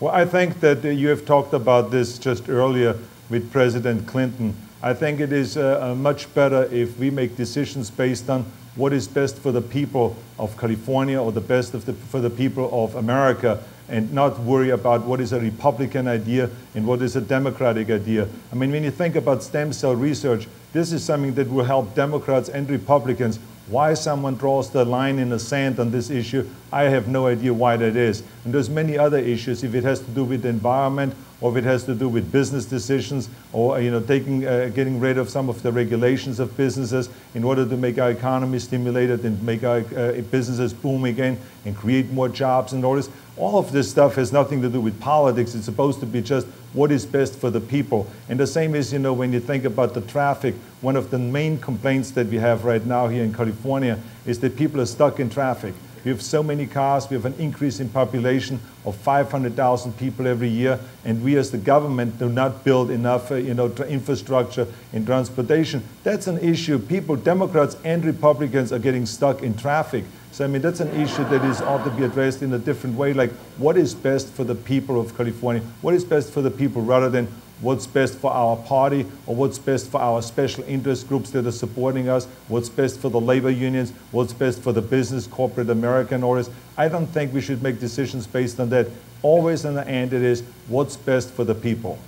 Speaker 8: Well, I think that you have talked about this just earlier with President Clinton. I think it is uh, uh, much better if we make decisions based on what is best for the people of California or the best the, for the people of America and not worry about what is a Republican idea and what is a Democratic idea. I mean, when you think about stem cell research, this is something that will help Democrats and Republicans. Why someone draws the line in the sand on this issue, I have no idea why that is. And there's many other issues, if it has to do with the environment or if it has to do with business decisions or you know, taking, uh, getting rid of some of the regulations of businesses in order to make our economy stimulated and make our uh, businesses boom again and create more jobs and all this. All of this stuff has nothing to do with politics. It's supposed to be just what is best for the people. And the same is, you know, when you think about the traffic, one of the main complaints that we have right now here in California is that people are stuck in traffic. We have so many cars. We have an increase in population of 500,000 people every year, and we as the government do not build enough, uh, you know, infrastructure in transportation. That's an issue. People, Democrats and Republicans, are getting stuck in traffic. So I mean, that's an issue that is ought to be addressed in a different way. Like, what is best for the people of California? What is best for the people, rather than what's best for our party or what's best for our special interest groups that are supporting us, what's best for the labor unions, what's best for the business, corporate American orders. I don't think we should make decisions based on that. Always in the end, it is what's best for the people.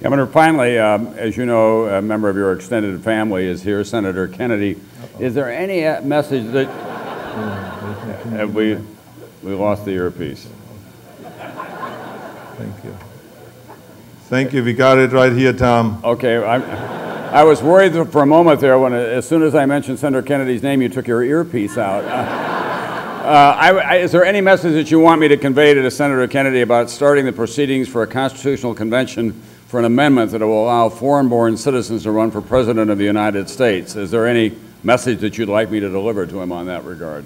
Speaker 3: Governor, finally, um, as you know, a member of your extended family is here, Senator Kennedy. Uh -oh. Is there any uh, message that (laughs) have we we lost the earpiece?
Speaker 8: Thank you. Thank you. We got it right here, Tom.
Speaker 3: Okay. I, I was worried for a moment there when, as soon as I mentioned Senator Kennedy's name, you took your earpiece out. (laughs) Uh, I, I, is there any message that you want me to convey to Senator Kennedy about starting the proceedings for a constitutional convention for an amendment that will allow foreign-born citizens to run for president of the United States? Is there any message that you'd like me to deliver to him on that regard?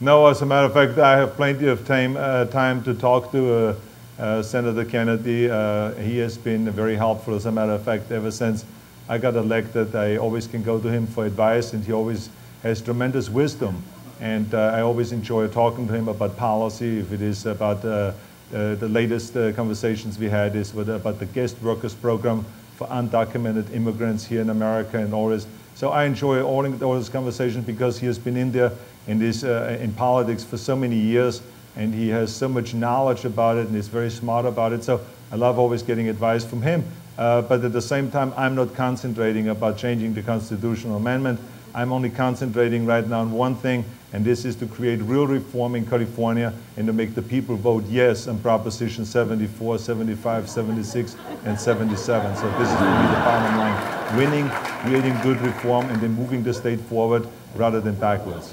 Speaker 8: No, as a matter of fact, I have plenty of time, uh, time to talk to uh, Senator Kennedy. Uh, he has been very helpful. As a matter of fact, ever since I got elected, I always can go to him for advice, and he always has tremendous wisdom. And uh, I always enjoy talking to him about policy, if it is about uh, uh, the latest uh, conversations we had is with, about the guest workers program for undocumented immigrants here in America and all this. So I enjoy all, all this conversation because he has been in there in, this, in politics for so many years and he has so much knowledge about it and he's very smart about it. So I love always getting advice from him. Uh, but at the same time, I'm not concentrating about changing the constitutional amendment. I'm only concentrating right now on one thing, and this is to create real reform in California and to make the people vote yes on Proposition 74, 75, 76, and 77. So this is me the bottom line. Winning, creating good reform, and then moving the state forward rather than backwards.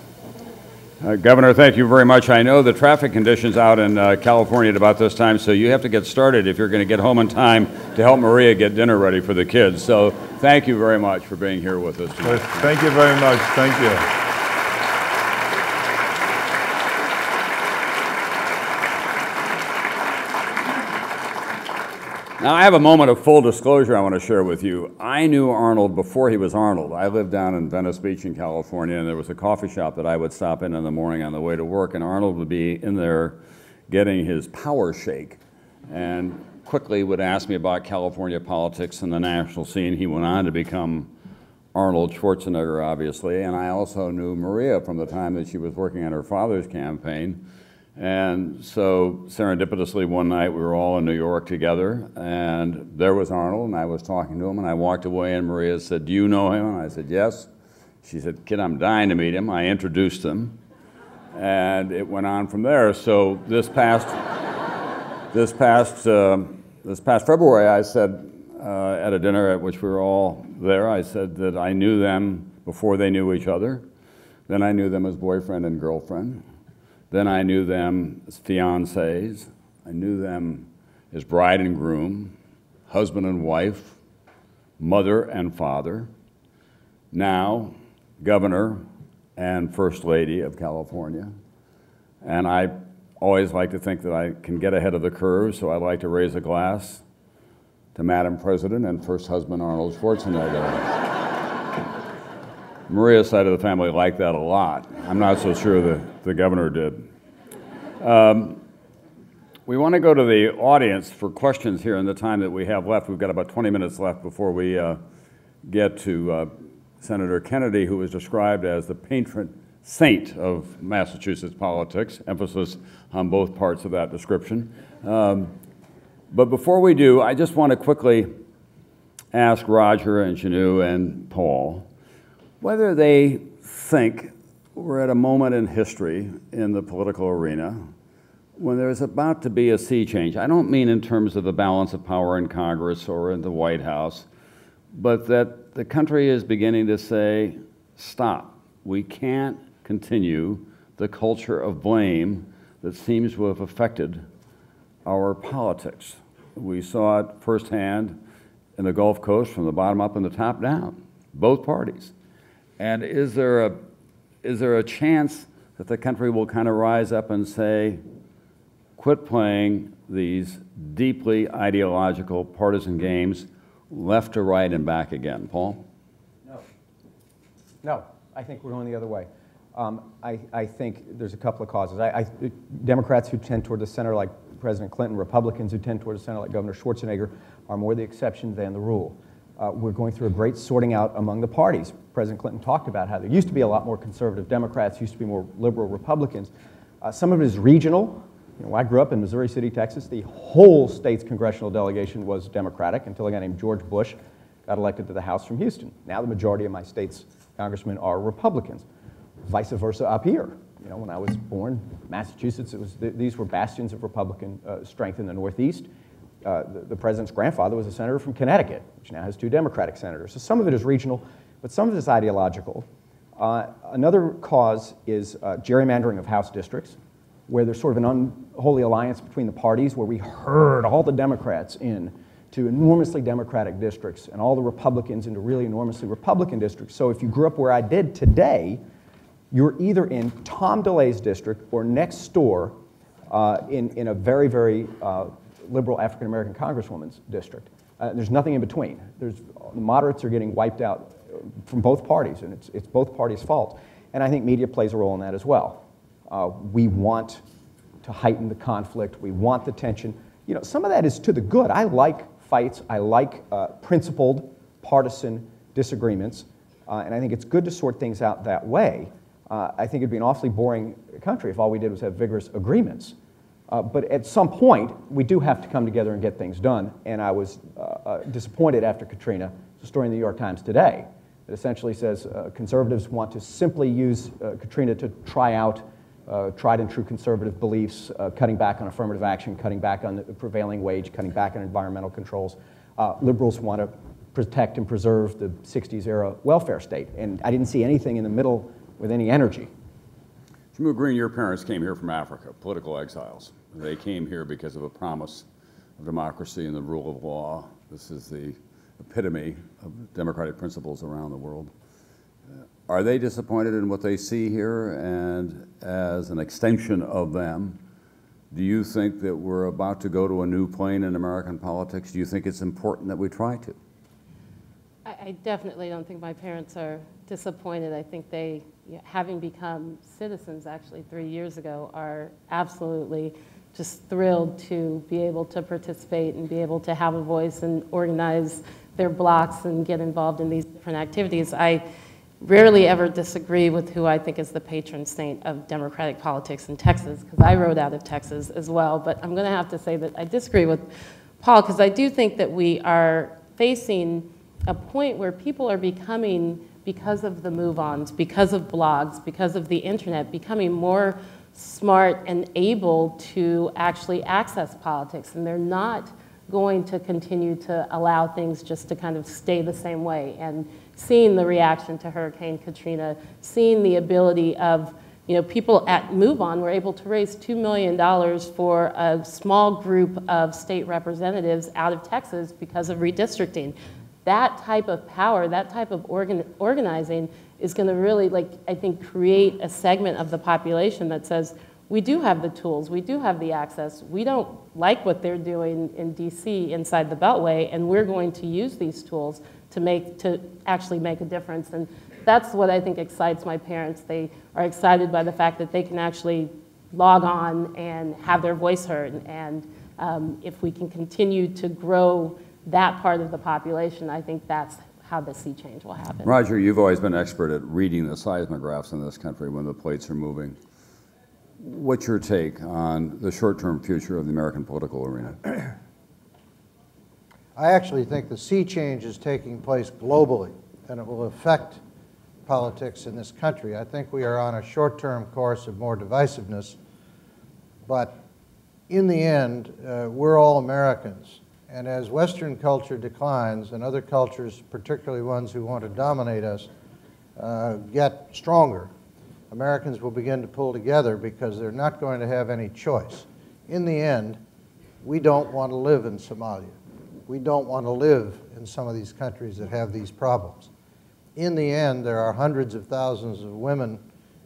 Speaker 3: Uh, Governor, thank you very much. I know the traffic conditions out in uh, California at about this time, so you have to get started if you're going to get home in time to help Maria get dinner ready for the kids. So thank you very much for being here with us.
Speaker 8: Thank you very much. Thank you.
Speaker 3: Now, I have a moment of full disclosure I want to share with you. I knew Arnold before he was Arnold. I lived down in Venice Beach in California, and there was a coffee shop that I would stop in in the morning on the way to work, and Arnold would be in there getting his power shake and quickly would ask me about California politics and the national scene. He went on to become Arnold Schwarzenegger, obviously, and I also knew Maria from the time that she was working on her father's campaign. And so serendipitously one night we were all in New York together and there was Arnold and I was talking to him and I walked away and Maria said, do you know him? And I said, yes. She said, kid, I'm dying to meet him. I introduced him and it went on from there. So this past, (laughs) this past, uh, this past February I said uh, at a dinner at which we were all there, I said that I knew them before they knew each other. Then I knew them as boyfriend and girlfriend. Then I knew them as fiancés. I knew them as bride and groom, husband and wife, mother and father. Now, governor and first lady of California. And I always like to think that I can get ahead of the curve, so I like to raise a glass to Madam President and first husband Arnold Schwarzenegger. Maria's side of the family liked that a lot. I'm not so sure the, the governor did. Um, we want to go to the audience for questions here in the time that we have left. We've got about 20 minutes left before we uh, get to uh, Senator Kennedy, who was described as the patron saint of Massachusetts politics, emphasis on both parts of that description. Um, but before we do, I just want to quickly ask Roger and Jehmu and Paul whether they think we're at a moment in history in the political arena when there's about to be a sea change. I don't mean in terms of the balance of power in Congress or in the White House, but that the country is beginning to say, stop. We can't continue the culture of blame that seems to have affected our politics. We saw it firsthand in the Gulf Coast from the bottom up and the top down, both parties. And is there a, is there a chance that the country will kind of rise up and say, quit playing these deeply ideological partisan games left to right and back again? Paul?
Speaker 5: No. No, I think we're going the other way. Um, I, I, think there's a couple of causes. I, I, Democrats who tend toward the center, like President Clinton, Republicans who tend toward the center, like Governor Schwarzenegger, are more the exception than the rule uh, we're going through a great sorting out among the parties. President Clinton talked about how there used to be a lot more conservative Democrats, used to be more liberal Republicans. Uh, some of it is regional. You know, I grew up in Missouri City, Texas. The whole state's congressional delegation was Democratic until a guy named George Bush got elected to the House from Houston. Now the majority of my state's congressmen are Republicans. Vice versa up here. You know, when I was born, Massachusetts, it was, th these were bastions of Republican uh, strength in the Northeast uh, the, the, president's grandfather was a senator from Connecticut, which now has two Democratic senators. So some of it is regional, but some of it is ideological. Uh, another cause is uh, gerrymandering of House districts, where there's sort of an unholy alliance between the parties, where we herd all the Democrats in to enormously Democratic districts and all the Republicans into really enormously Republican districts. So if you grew up where I did today, you're either in Tom DeLay's district or next door uh, in, in a very, very uh, liberal African American congresswoman's district. Uh, there's nothing in between. There's, the moderates are getting wiped out from both parties, and it's, it's both parties' fault. And I think media plays a role in that as well. Uh, we want to heighten the conflict, we want the tension. You know, some of that is to the good. I like fights, I like uh, principled, partisan disagreements, uh, and I think it's good to sort things out that way. Uh, I think it'd be an awfully boring country if all we did was have vigorous agreements. Uh, but at some point, we do have to come together and get things done. And I was uh, uh, disappointed after Katrina. There's a story in the New York Times today that essentially says uh, conservatives want to simply use uh, Katrina to try out uh, tried and true conservative beliefs, cutting back on affirmative action, cutting back on the prevailing wage, cutting back on environmental controls. liberals want to protect and preserve the 60s era welfare state. And I didn't see anything in the middle with any energy.
Speaker 3: Jehmu Greene, your parents came here from Africa, political exiles. They came here because of a promise of democracy and the rule of law. This is the epitome of democratic principles around the world. Uh, are they disappointed in what they see here? And as an extension of them, Do you think that we're about to go to a new plane in American politics? Do you think it's important that we try to?
Speaker 7: I, I definitely don't think my parents are disappointed. I think they, having become citizens actually three years ago, are absolutely just thrilled to be able to participate and be able to have a voice and organize their blocks and get involved in these different activities. I rarely ever disagree with who I think is the patron saint of democratic politics in Texas, because I rode out of Texas as well. But I'm going to have to say that I disagree with Paul, because I do think that we are facing a point where people are becoming, because of the move-ons, because of blogs, because of the internet, becoming more smart and able to actually access politics. And they're not going to continue to allow things just to kind of stay the same way. And seeing the reaction to Hurricane Katrina, seeing the ability of you know, people at MoveOn were able to raise $2 million for a small group of state representatives out of Texas because of redistricting. That type of power, that type of organ organizing is going to really, like, I think, create a segment of the population that says, we do have the tools, we do have the access, we don't like what they're doing in DC inside the Beltway, and we're going to use these tools to make to actually make a difference. And that's what I think excites my parents. They are excited by the fact that they can actually log on and have their voice heard. And um, if we can continue to grow that part of the population, I think that's how the sea change will happen.
Speaker 3: Roger, you've always been expert at reading the seismographs in this country when the plates are moving. What's your take on the short-term future of the American political arena?
Speaker 4: I actually think the sea change is taking place globally, and it will affect politics in this country. I think we are on a short-term course of more divisiveness, but in the end, uh, we're all Americans. And as Western culture declines and other cultures, particularly ones who want to dominate us, uh, get stronger, Americans will begin to pull together because they're not going to have any choice. In the end, we don't want to live in Somalia we don't want to live in some of these countries that have these problems. In the end, there are hundreds of thousands of women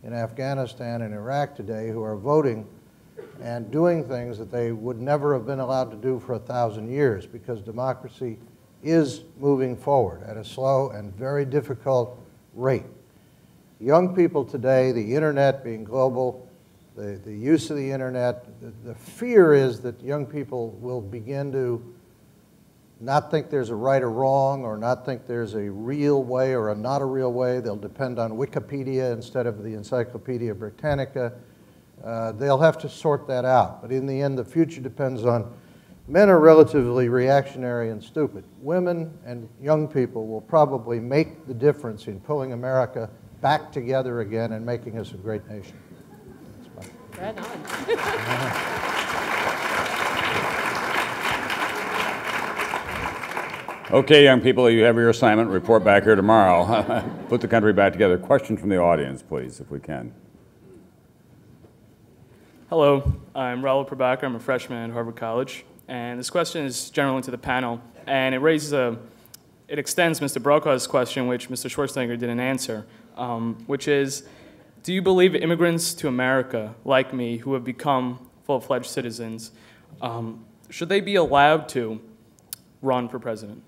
Speaker 4: in Afghanistan and Iraq today who are voting and doing things that they would never have been allowed to do for a thousand years because democracy is moving forward at a slow and very difficult rate. Young people today, the internet being global, the, the use of the internet, the, the fear is that young people will begin to not think there's a right or wrong or not think there's a real way or a not a real way. They'll depend on Wikipedia instead of the Encyclopedia Britannica. Uh, they'll have to sort that out. But in the end, the future depends on men are relatively reactionary and stupid. Women and young people will probably make the difference in pulling America back together again and making us a great nation.
Speaker 7: Right on. (laughs)
Speaker 3: Okay, young people, you have your assignment. Report back here tomorrow. (laughs) Put the country back together. Question from the audience, please, if we can.
Speaker 9: Hello, I'm Raul Prabhakar. I'm a freshman at Harvard College. And this question is generally to the panel. And it raises a, it extends Mr. Brokaw's question, which Mr. Schwarzenegger didn't answer, um, which is, do you believe immigrants to America, like me, who have become full-fledged citizens, um, should they be allowed to run for president?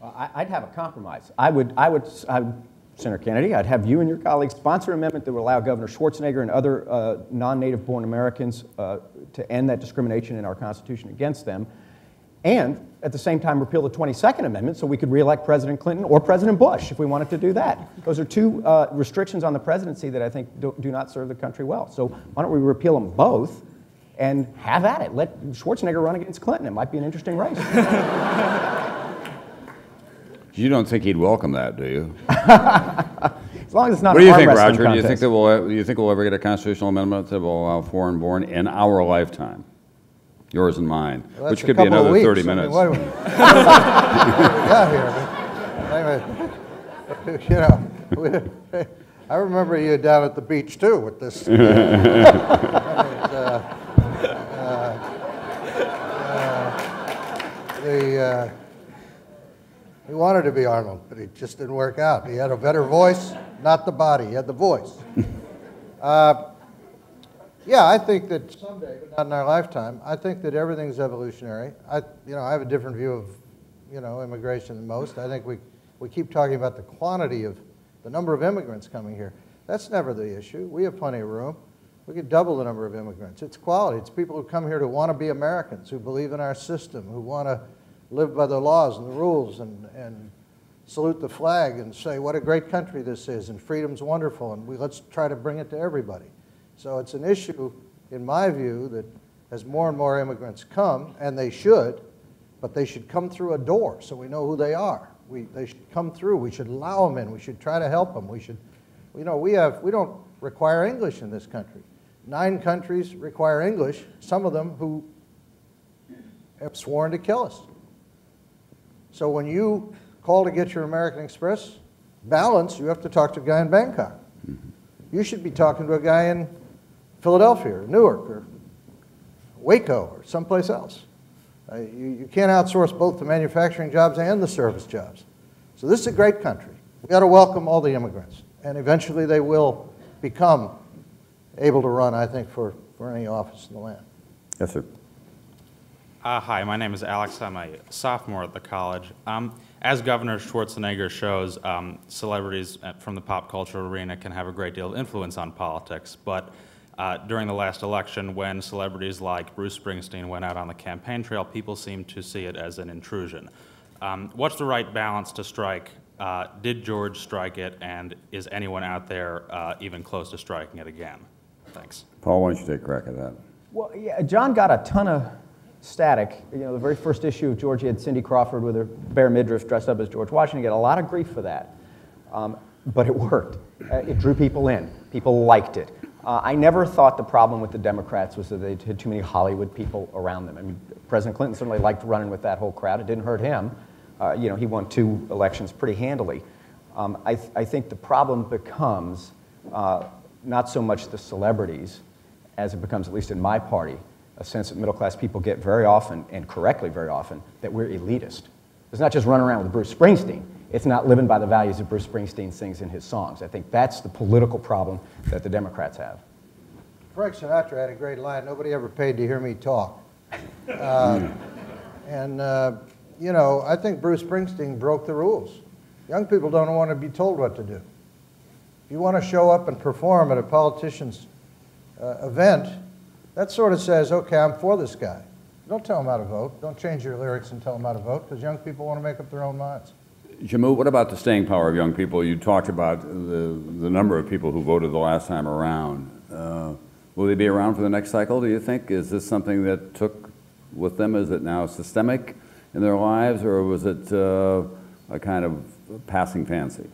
Speaker 5: I'd have a compromise. I would, I would, I would, Senator Kennedy, I'd have you and your colleagues sponsor an amendment that would allow Governor Schwarzenegger and other uh, non-native born Americans uh, to end that discrimination in our Constitution against them, and at the same time repeal the 22nd Amendment so we could reelect President Clinton or President Bush if we wanted to do that. Those are two uh, restrictions on the presidency that I think do, do not serve the country well. So why don't we repeal them both and have at it? Let Schwarzenegger run against Clinton. It might be an interesting race. (laughs)
Speaker 3: You don't think he'd welcome that, do you? (laughs)
Speaker 5: as long as it's not.
Speaker 3: What do you think, Roger?
Speaker 5: Contest.
Speaker 3: Do you think that we'll? Do you think we'll ever get a constitutional amendment that will allow foreign-born in our lifetime? Yours and mine,
Speaker 4: Well,
Speaker 3: which could be another
Speaker 4: weeks.
Speaker 3: 30
Speaker 4: I mean,
Speaker 3: minutes.
Speaker 4: what we- (laughs) what got here? I (laughs) You know, we- I remember you down at the beach too with this. I mean, uh, uh, The, uh, he wanted to be Arnold, but it just didn't work out. He had a better voice, not the body, he had the voice. (laughs) Uh, Yeah, I think that someday, but not in our lifetime, I think that everything's evolutionary. I, you know, I have a different view of, you know, immigration than most. I think we, we keep talking about the quantity of, the number of immigrants coming here. That's never the issue. We have plenty of room. We could double the number of immigrants. It's quality. It's people who come here to want to be Americans, who believe in our system, who want to live by the laws and the rules and, and salute the flag and say what a great country this is and freedom's wonderful and we, let's try to bring it to everybody. So it's an issue, in my view, that as more and more immigrants come, and they should, but they should come through a door so we know who they are. We, they should come through. We should allow them in. We should try to help them. We should, you know, we have, we don't require English in this country. Nine countries require English, some of them who have sworn to kill us. So when you call to get your American Express balance, you have to talk to a guy in Bangkok. You should be talking to a guy in Philadelphia or Newark or Waco or someplace else. Uh, you, you can't outsource both the manufacturing jobs and the service jobs. So this is a great country. We've got to welcome all the immigrants. And eventually they will become able to run, I think, for, for any office in the land.
Speaker 3: Yes, sir.
Speaker 10: Uh, hi, my name is Alex. I'm a sophomore at the college. Um, as Governor Schwarzenegger shows, um, celebrities from the pop culture arena can have a great deal of influence on politics. But uh, during the last election, when celebrities like Bruce Springsteen went out on the campaign trail, people seemed to see it as an intrusion. Um, what's the right balance to strike? Uh, did George strike it, and is anyone out there uh, even close to striking it again? Thanks.
Speaker 3: Paul, why don't you take a crack at that?
Speaker 5: Well, yeah, John got a ton of static. You know, the very first issue of George, had Cindy Crawford with her bare midriff dressed up as George Washington. He got a lot of grief for that. Um, but it worked. Uh, it drew people in. People liked it. Uh, I never thought the problem with the Democrats was that they had too many Hollywood people around them. I mean, President Clinton certainly liked running with that whole crowd. It didn't hurt him. Uh, you know, he won two elections pretty handily. Um, I, th I, think the problem becomes uh, not so much the celebrities as it becomes, at least in my party, a sense that middle class people get very often, and correctly very often, that we're elitist. It's not just running around with Bruce Springsteen. It's not living by the values that Bruce Springsteen sings in his songs. I think that's the political problem that the Democrats have.
Speaker 4: Frank Sinatra had a great line nobody ever paid to hear me talk. (laughs) Uh, and, uh, you know, I think Bruce Springsteen broke the rules. Young people don't want to be told what to do. If you want to show up and perform at a politician's uh, event, that sort of says, okay, I'm for this guy. Don't tell them how to vote. Don't change your lyrics and tell them how to vote because young people want to make up their own minds.
Speaker 3: Jehmu, what about the staying power of young people? You talked about the, the number of people who voted the last time around. Uh, will they be around for the next cycle, do you think? Is this something that took with them? Is it now systemic in their lives, or was it uh, a kind of passing fancy?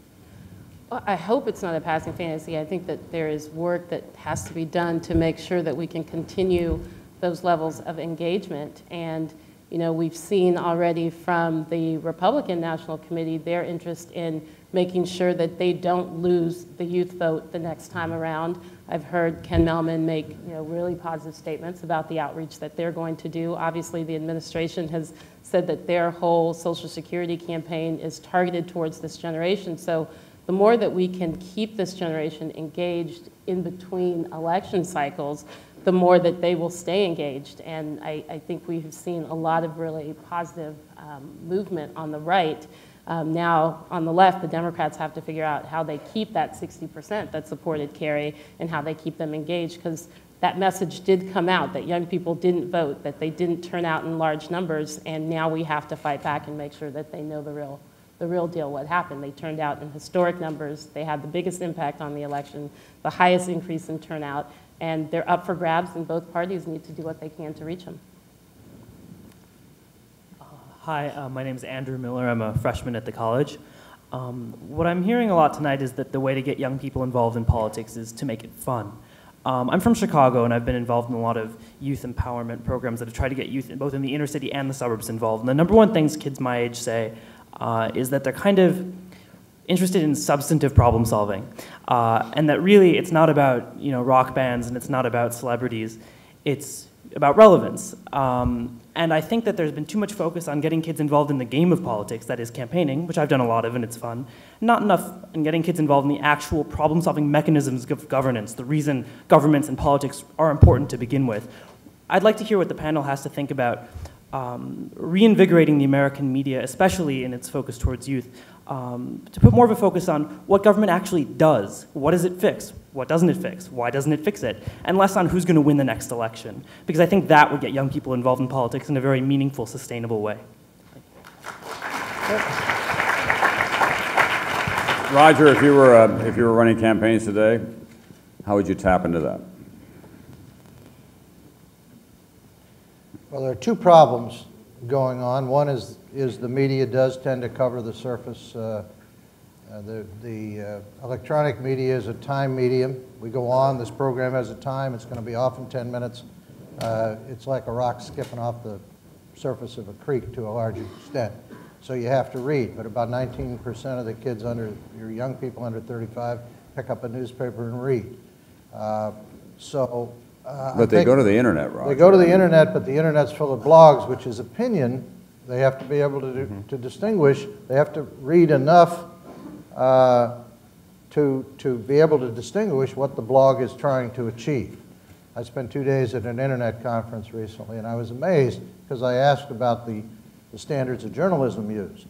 Speaker 7: I hope it's not a passing fantasy. I think that there is work that has to be done to make sure that we can continue those levels of engagement. And, you know, we've seen already from the Republican National Committee their interest in making sure that they don't lose the youth vote the next time around. I've heard Ken Mehlman make, you know, really positive statements about the outreach that they're going to do. Obviously, the administration has said that their whole Social Security campaign is targeted towards this generation. So the more that we can keep this generation engaged in between election cycles, the more that they will stay engaged. And I, I think we have seen a lot of really positive um, movement on the right. Um, now, on the left, the Democrats have to figure out how they keep that 60% that supported Kerry and how they keep them engaged because that message did come out that young people didn't vote, that they didn't turn out in large numbers, and now we have to fight back and make sure that they know the real the real deal what happened. They turned out in historic numbers. They had the biggest impact on the election, the highest increase in turnout, and they're up for grabs, and both parties need to do what they can to reach them.
Speaker 11: Uh, hi, uh, my name is Andrew Miller. I'm a freshman at the college. Um, what I'm hearing a lot tonight is that the way to get young people involved in politics is to make it fun. Um, I'm from Chicago, and I've been involved in a lot of youth empowerment programs that have tried to get youth, both in the inner city and the suburbs, involved. And the number one things kids my age say uh, is that they're kind of interested in substantive problem solving, uh, and that really it's not about you know rock bands and it's not about celebrities. It's about relevance. Um, and I think that there's been too much focus on getting kids involved in the game of politics, that is campaigning, which I've done a lot of and it's fun, not enough in getting kids involved in the actual problem solving mechanisms of governance, the reason governments and politics are important to begin with. I'd like to hear what the panel has to think about um, reinvigorating the American media, especially in its focus towards youth, um, to put more of a focus on what government actually does. What does it fix? What doesn't it fix? Why doesn't it fix it? And less on who's going to win the next election. Because I think that would get young people involved in politics in a very meaningful, sustainable way.
Speaker 3: Roger, if you were, uh, if you were running campaigns today, how would you tap into that?
Speaker 4: Well, there are two problems going on. One is, is the media does tend to cover the surface. Uh, uh, the the uh, electronic media is a time medium. We go on, this program has a time, it's going to be off in 10 minutes. Uh, it's like a rock skipping off the surface of a creek to a large extent. So you have to read, but about 19% of the kids under, your young people under 35, pick up a newspaper and read. Uh, so uh, I
Speaker 3: But they go to the internet, Roger.
Speaker 4: they go to the internet, but the internet's full of blogs, which is opinion. They have to be able to, do- to distinguish. They have to read enough uh, to, to be able to distinguish what the blog is trying to achieve. I spent two days at an internet conference recently, and I was amazed because I asked about the, the standards of journalism used.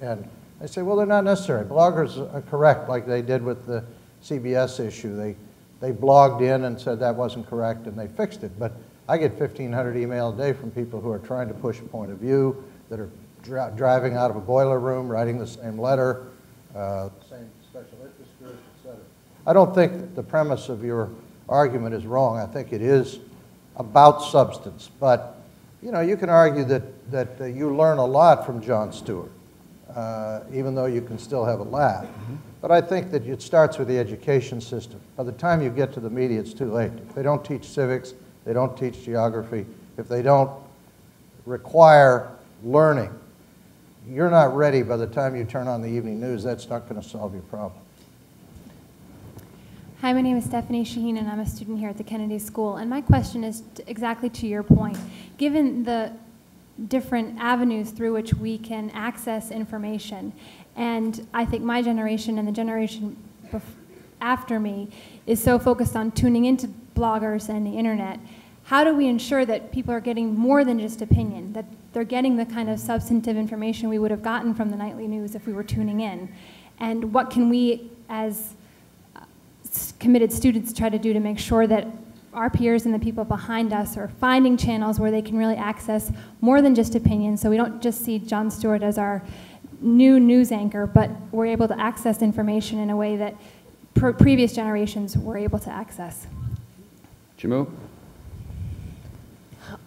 Speaker 4: And they say, well, they're not necessary. Bloggers are correct, like they did with the CBS issue. They, they blogged in and said that wasn't correct, and they fixed it. But I get 1,500 email a day from people who are trying to push a point of view, that are dri- driving out of a boiler room, writing the same letter, uh, same special interest groups, et cetera. I don't think the premise of your argument is wrong. I think it is about substance. But, you know, you can argue that, that uh, you learn a lot from Jon Stewart, uh, even though you can still have a laugh. But I think that it starts with the education system. By the time you get to the media, it's too late. If they don't teach civics, they don't teach geography, if they don't require learning, you're not ready by the time you turn on the evening news. That's not going to solve your problem.
Speaker 12: Hi, my name is Stefany Shaheen, and I'm a student here at the Kennedy School. And my question is exactly to your point. Given the different avenues through which we can access information, and I think my generation and the generation after me is so focused on tuning into bloggers and the internet, how do we ensure that people are getting more than just opinion, that they're getting the kind of substantive information we would have gotten from the nightly news if we were tuning in? And what can we, as uh, committed students try to do to make sure that our peers and the people behind us are finding channels where they can really access more than just opinion so we don't just see Jon Stewart as our new news anchor, but we're able to access information in a way that pre- previous generations were able to access.
Speaker 3: Jehmu?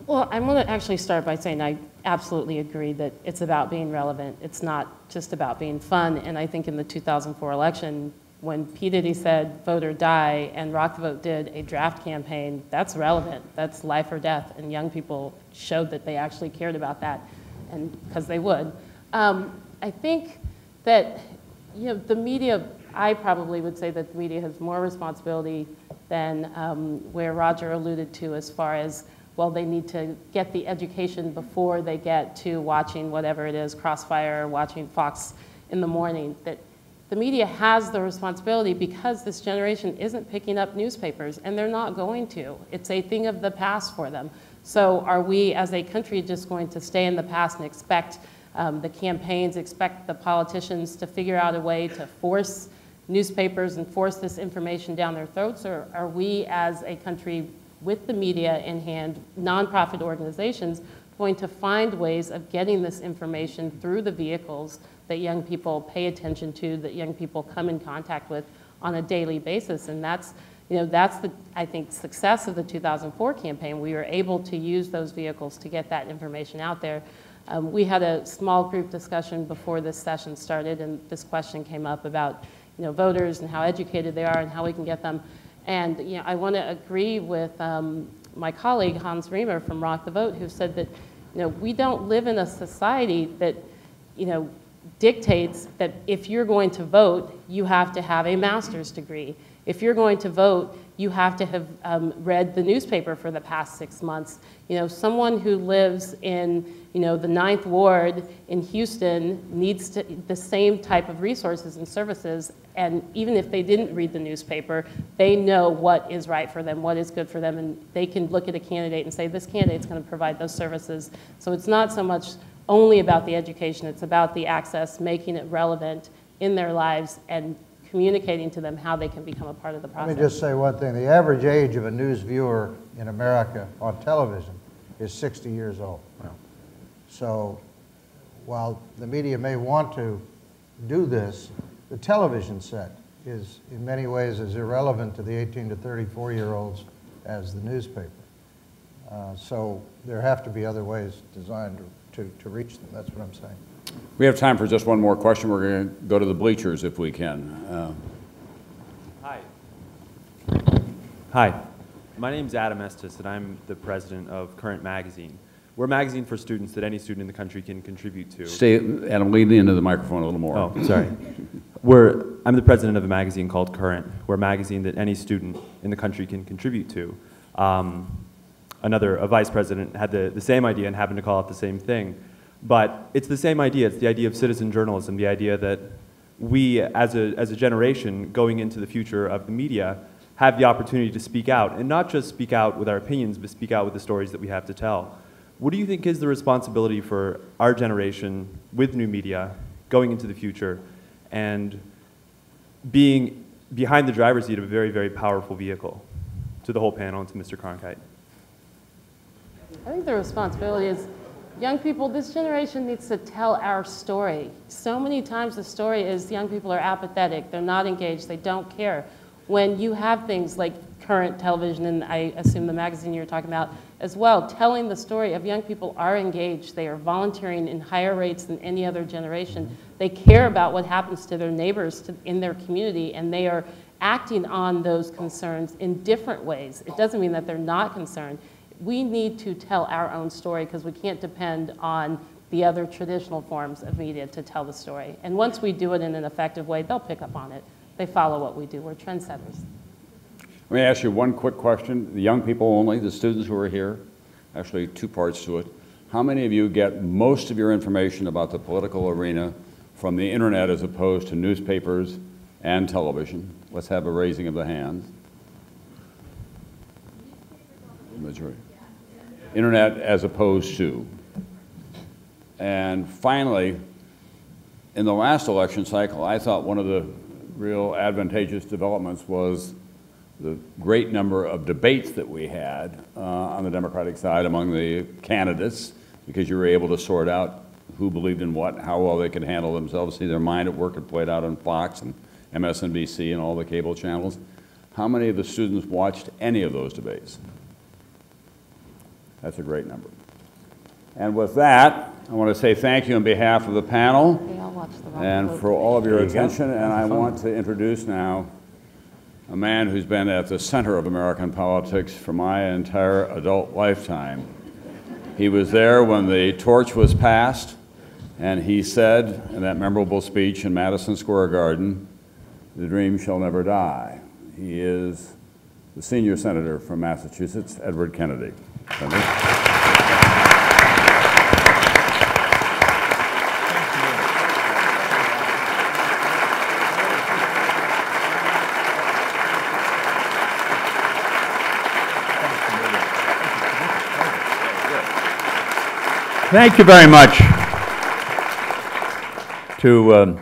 Speaker 7: Well, I want to actually start by saying I absolutely agree that it's about being relevant. It's not just about being fun. And I think in the 2004 election, when P. Diddy said vote or die and Rock the Vote did a draft campaign, that's relevant. That's life or death. And young people showed that they actually cared about that, and because they would. Um, I think that you know the media. I probably would say that the media has more responsibility than um, where Roger alluded to, as far as well, they need to get the education before they get to watching whatever it is, Crossfire, watching Fox in the morning. That the media has the responsibility because this generation isn't picking up newspapers and they're not going to. It's a thing of the past for them. So are we as a country just going to stay in the past and expect um, the campaigns, expect the politicians to figure out a way to force newspapers and force this information down their throats? Or are we as a country with the media in hand, nonprofit organizations, going to find ways of getting this information through the vehicles that young people pay attention to, that young people come in contact with on a daily basis. And that's, you know, that's the, I think, success of the 2004 campaign. We were able to use those vehicles to get that information out there. Um, we had a small group discussion before this session started, and this question came up about, you know, voters and how educated they are and how we can get them. And you know, I want to agree with um, my colleague Hans Riemer from Rock the Vote, who said that you know, we don't live in a society that you know, dictates that if you're going to vote, you have to have a master's degree. If you're going to vote, you have to have um, read the newspaper for the past six months. You know, someone who lives in, you know, the Ninth Ward in Houston needs to, the same type of resources and services. And even if they didn't read the newspaper, they know what is right for them, what is good for them, and they can look at a candidate and say, this candidate's going to provide those services. So it's not so much only about the education, it's about the access, making it relevant in their lives, and communicating to them how they can become a part of the process.
Speaker 4: Let me just say one thing. The average age of a news viewer in America on television is 60 years old. So while the media may want to do this, the television set is in many ways as irrelevant to the 18 to 34 year olds as the newspaper. Uh, so there have to be other ways designed to, to, to reach them. That's what I'm saying.
Speaker 3: We have time for just one more question. We're going to go to the bleachers if we can. Uh,
Speaker 13: Hi. Hi. My name is Adam Estes, and I'm the president of Current Magazine. We're a magazine for students that any student in the country can contribute to.
Speaker 3: Stay, Adam, lean into the microphone a little more.
Speaker 13: Oh, (laughs) sorry. We're, I'm the president of a magazine called Current. We're a magazine that any student in the country can contribute to. Um, another, a vice president, had the, the same idea and happened to call it the same thing. But it's the same idea. It's the idea of citizen journalism, the idea that we, as a, as a generation going into the future of the media, have the opportunity to speak out, and not just speak out with our opinions, but speak out with the stories that we have to tell. What do you think is the responsibility for our generation with new media going into the future and being behind the driver's seat of a very, very powerful vehicle? To the whole panel and to Mr. Cronkite.
Speaker 7: I think the responsibility is young people, this generation needs to tell our story. So many times the story is young people are apathetic, they're not engaged, they don't care. When you have things like current television, and I assume the magazine you're talking about as well, telling the story of young people are engaged, they are volunteering in higher rates than any other generation. They care about what happens to their neighbors to, in their community, and they are acting on those concerns in different ways. It doesn't mean that they're not concerned we need to tell our own story because we can't depend on the other traditional forms of media to tell the story. And once we do it in an effective way, they'll pick up on it. They follow what we do. We're trendsetters.
Speaker 3: Let me ask you one quick question. The young people only, the students who are here, actually two parts to it. How many of you get most of your information about the political arena from the internet as opposed to newspapers and television? Let's have a raising of the hands. Majority. Internet as opposed to. And finally, in the last election cycle, I thought one of the real advantageous developments was the great number of debates that we had uh, on the Democratic side among the candidates, because you were able to sort out who believed in what, how well they could handle themselves, see their mind at work. It played out on Fox and MSNBC and all the cable channels. How many of the students watched any of those debates? That's a great number. And with that, I want to say thank you on behalf of the panel
Speaker 7: They all watch the
Speaker 3: and for all of your
Speaker 5: There you
Speaker 3: attention. And I want to introduce now a man who's been at the center of American politics for my entire adult lifetime. He was there when the torch was passed, and he said in that memorable speech in Madison Square Garden, the dream shall never die. He is the senior senator from Massachusetts, Edward Kennedy.
Speaker 14: Thank you very much to um,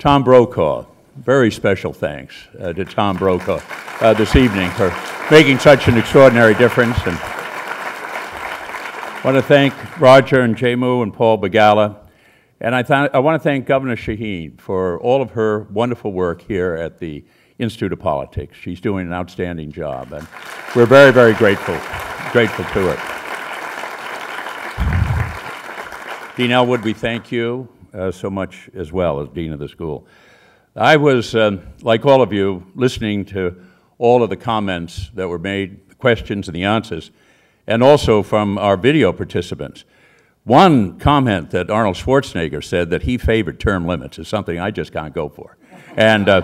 Speaker 14: Tom Brokaw. Very special thanks uh, to Tom Brokaw uh, this evening for making such an extraordinary difference. And I want to thank Roger and Jehmu and Paul Begala. And I, I want to thank Governor Shaheen for all of her wonderful work here at the Institute of Politics. She's doing an outstanding job, and we're very, very grateful, grateful to her. Dean Ellwood, we thank you uh, so much as well as Dean of the school. I was, um, like all of you, listening to all of the comments that were made, the questions and the answers, and also from our video participants. One comment that Arnold Schwarzenegger said that he favored term limits is something I just can't go for. And uh,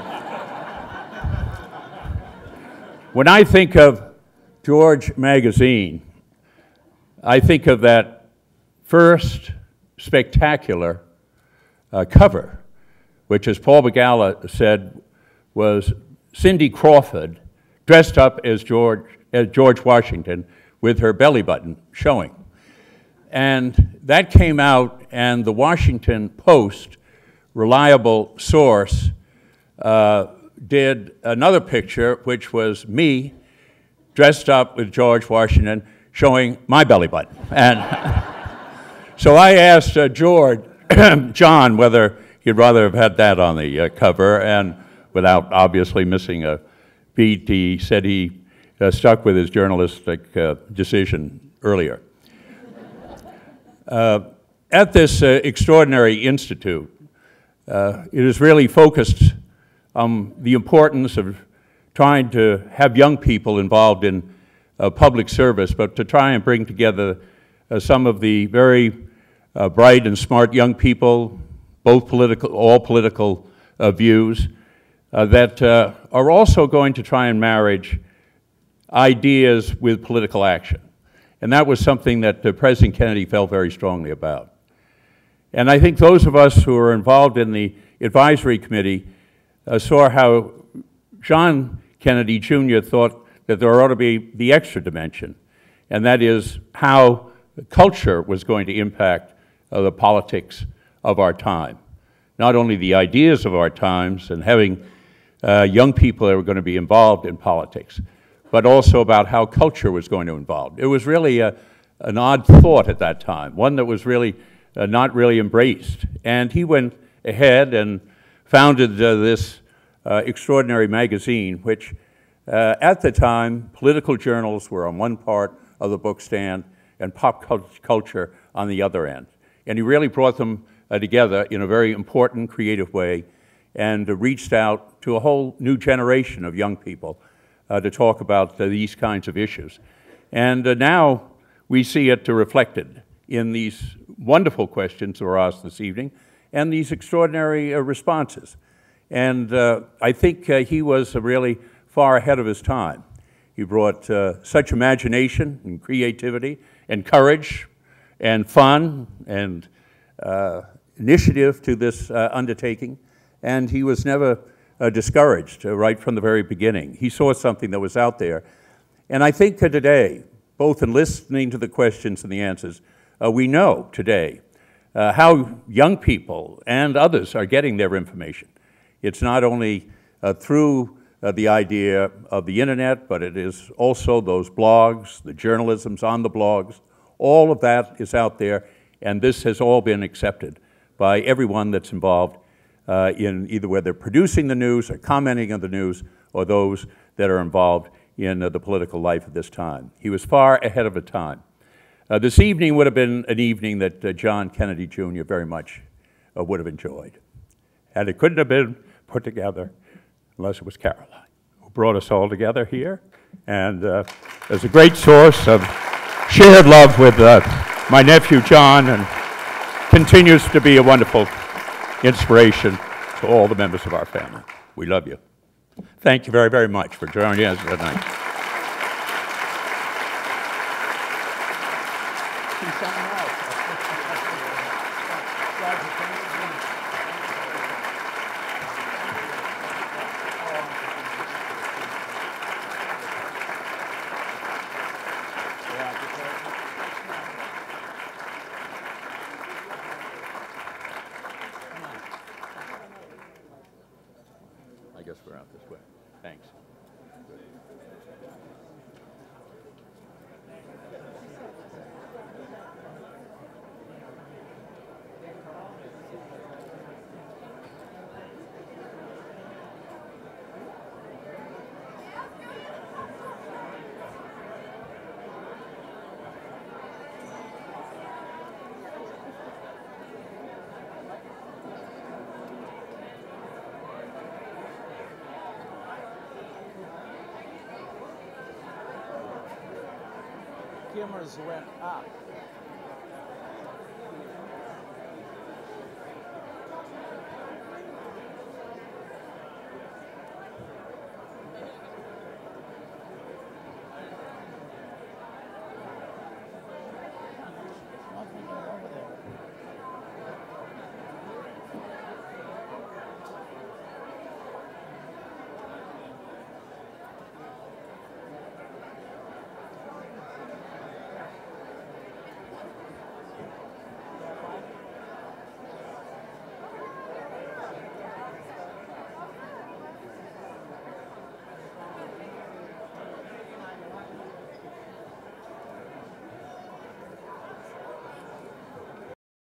Speaker 14: When I think of George Magazine, I think of that first spectacular uh, cover, which, as Paul Begala said, was Cindy Crawford dressed up as George, as George Washington with her belly button showing. And that came out, and the Washington Post, reliable source, uh, did another picture, which was me dressed up with George Washington showing my belly button. And (laughs) so I asked uh, George, (clears throat) John, whether he'd rather have had that on the uh, cover, and without obviously missing a beat, he said he uh, stuck with his journalistic uh, decision earlier. (laughs) Uh, at this uh, extraordinary institute, it is really focused on the importance of trying to have young people involved in public service, but to try and bring together some of the very uh, bright and smart young people, both political, all political uh, views, uh, that uh, are also going to try and marriage ideas with political action. And that was something that President Kennedy felt very strongly about. And I think those of us who are involved in the advisory committee saw how John Kennedy Jr. thought that there ought to be the extra dimension, and that is how culture was going to impact uh, the politics of our time. Not only the ideas of our times and having uh, young people that were going to be involved in politics, but also about how culture was going to involve. It was really a, an odd thought at that time, one that was really uh, not really embraced. And he went ahead and founded uh, this uh, extraordinary magazine, which uh, at the time, political journals were on one part of the book stand and pop culture on the other end. And he really brought them uh, together in a very important, creative way and uh, reached out to a whole new generation of young people uh, to talk about uh, these kinds of issues. And now we see it reflected in these wonderful questions that were asked this evening and these extraordinary responses. And I think he was really far ahead of his time. He brought such imagination and creativity and courage and fun and uh, initiative to this uh, undertaking, and he was never uh, discouraged uh, right from the very beginning. He saw something that was out there. And I think today, both in listening to the questions and the answers, uh, we know today how young people and others are getting their information. It's not only through uh, the idea of the internet, but it is also those blogs, the journalisms on the blogs. All of that is out there, and this has all been accepted by everyone that's involved uh, in either whether producing the news or commenting on the news or those that are involved in uh, the political life of this time. He was far ahead of the time. Uh, this evening would have been an evening that uh, John Kennedy Jr. very much uh, would have enjoyed. And it couldn't have been put together unless it was Caroline, who brought us all together here. And uh, a great source of shared love with uh, my nephew John and continues to be a wonderful inspiration to all the members of our family. We love you. Thank you very, very much for joining us tonight.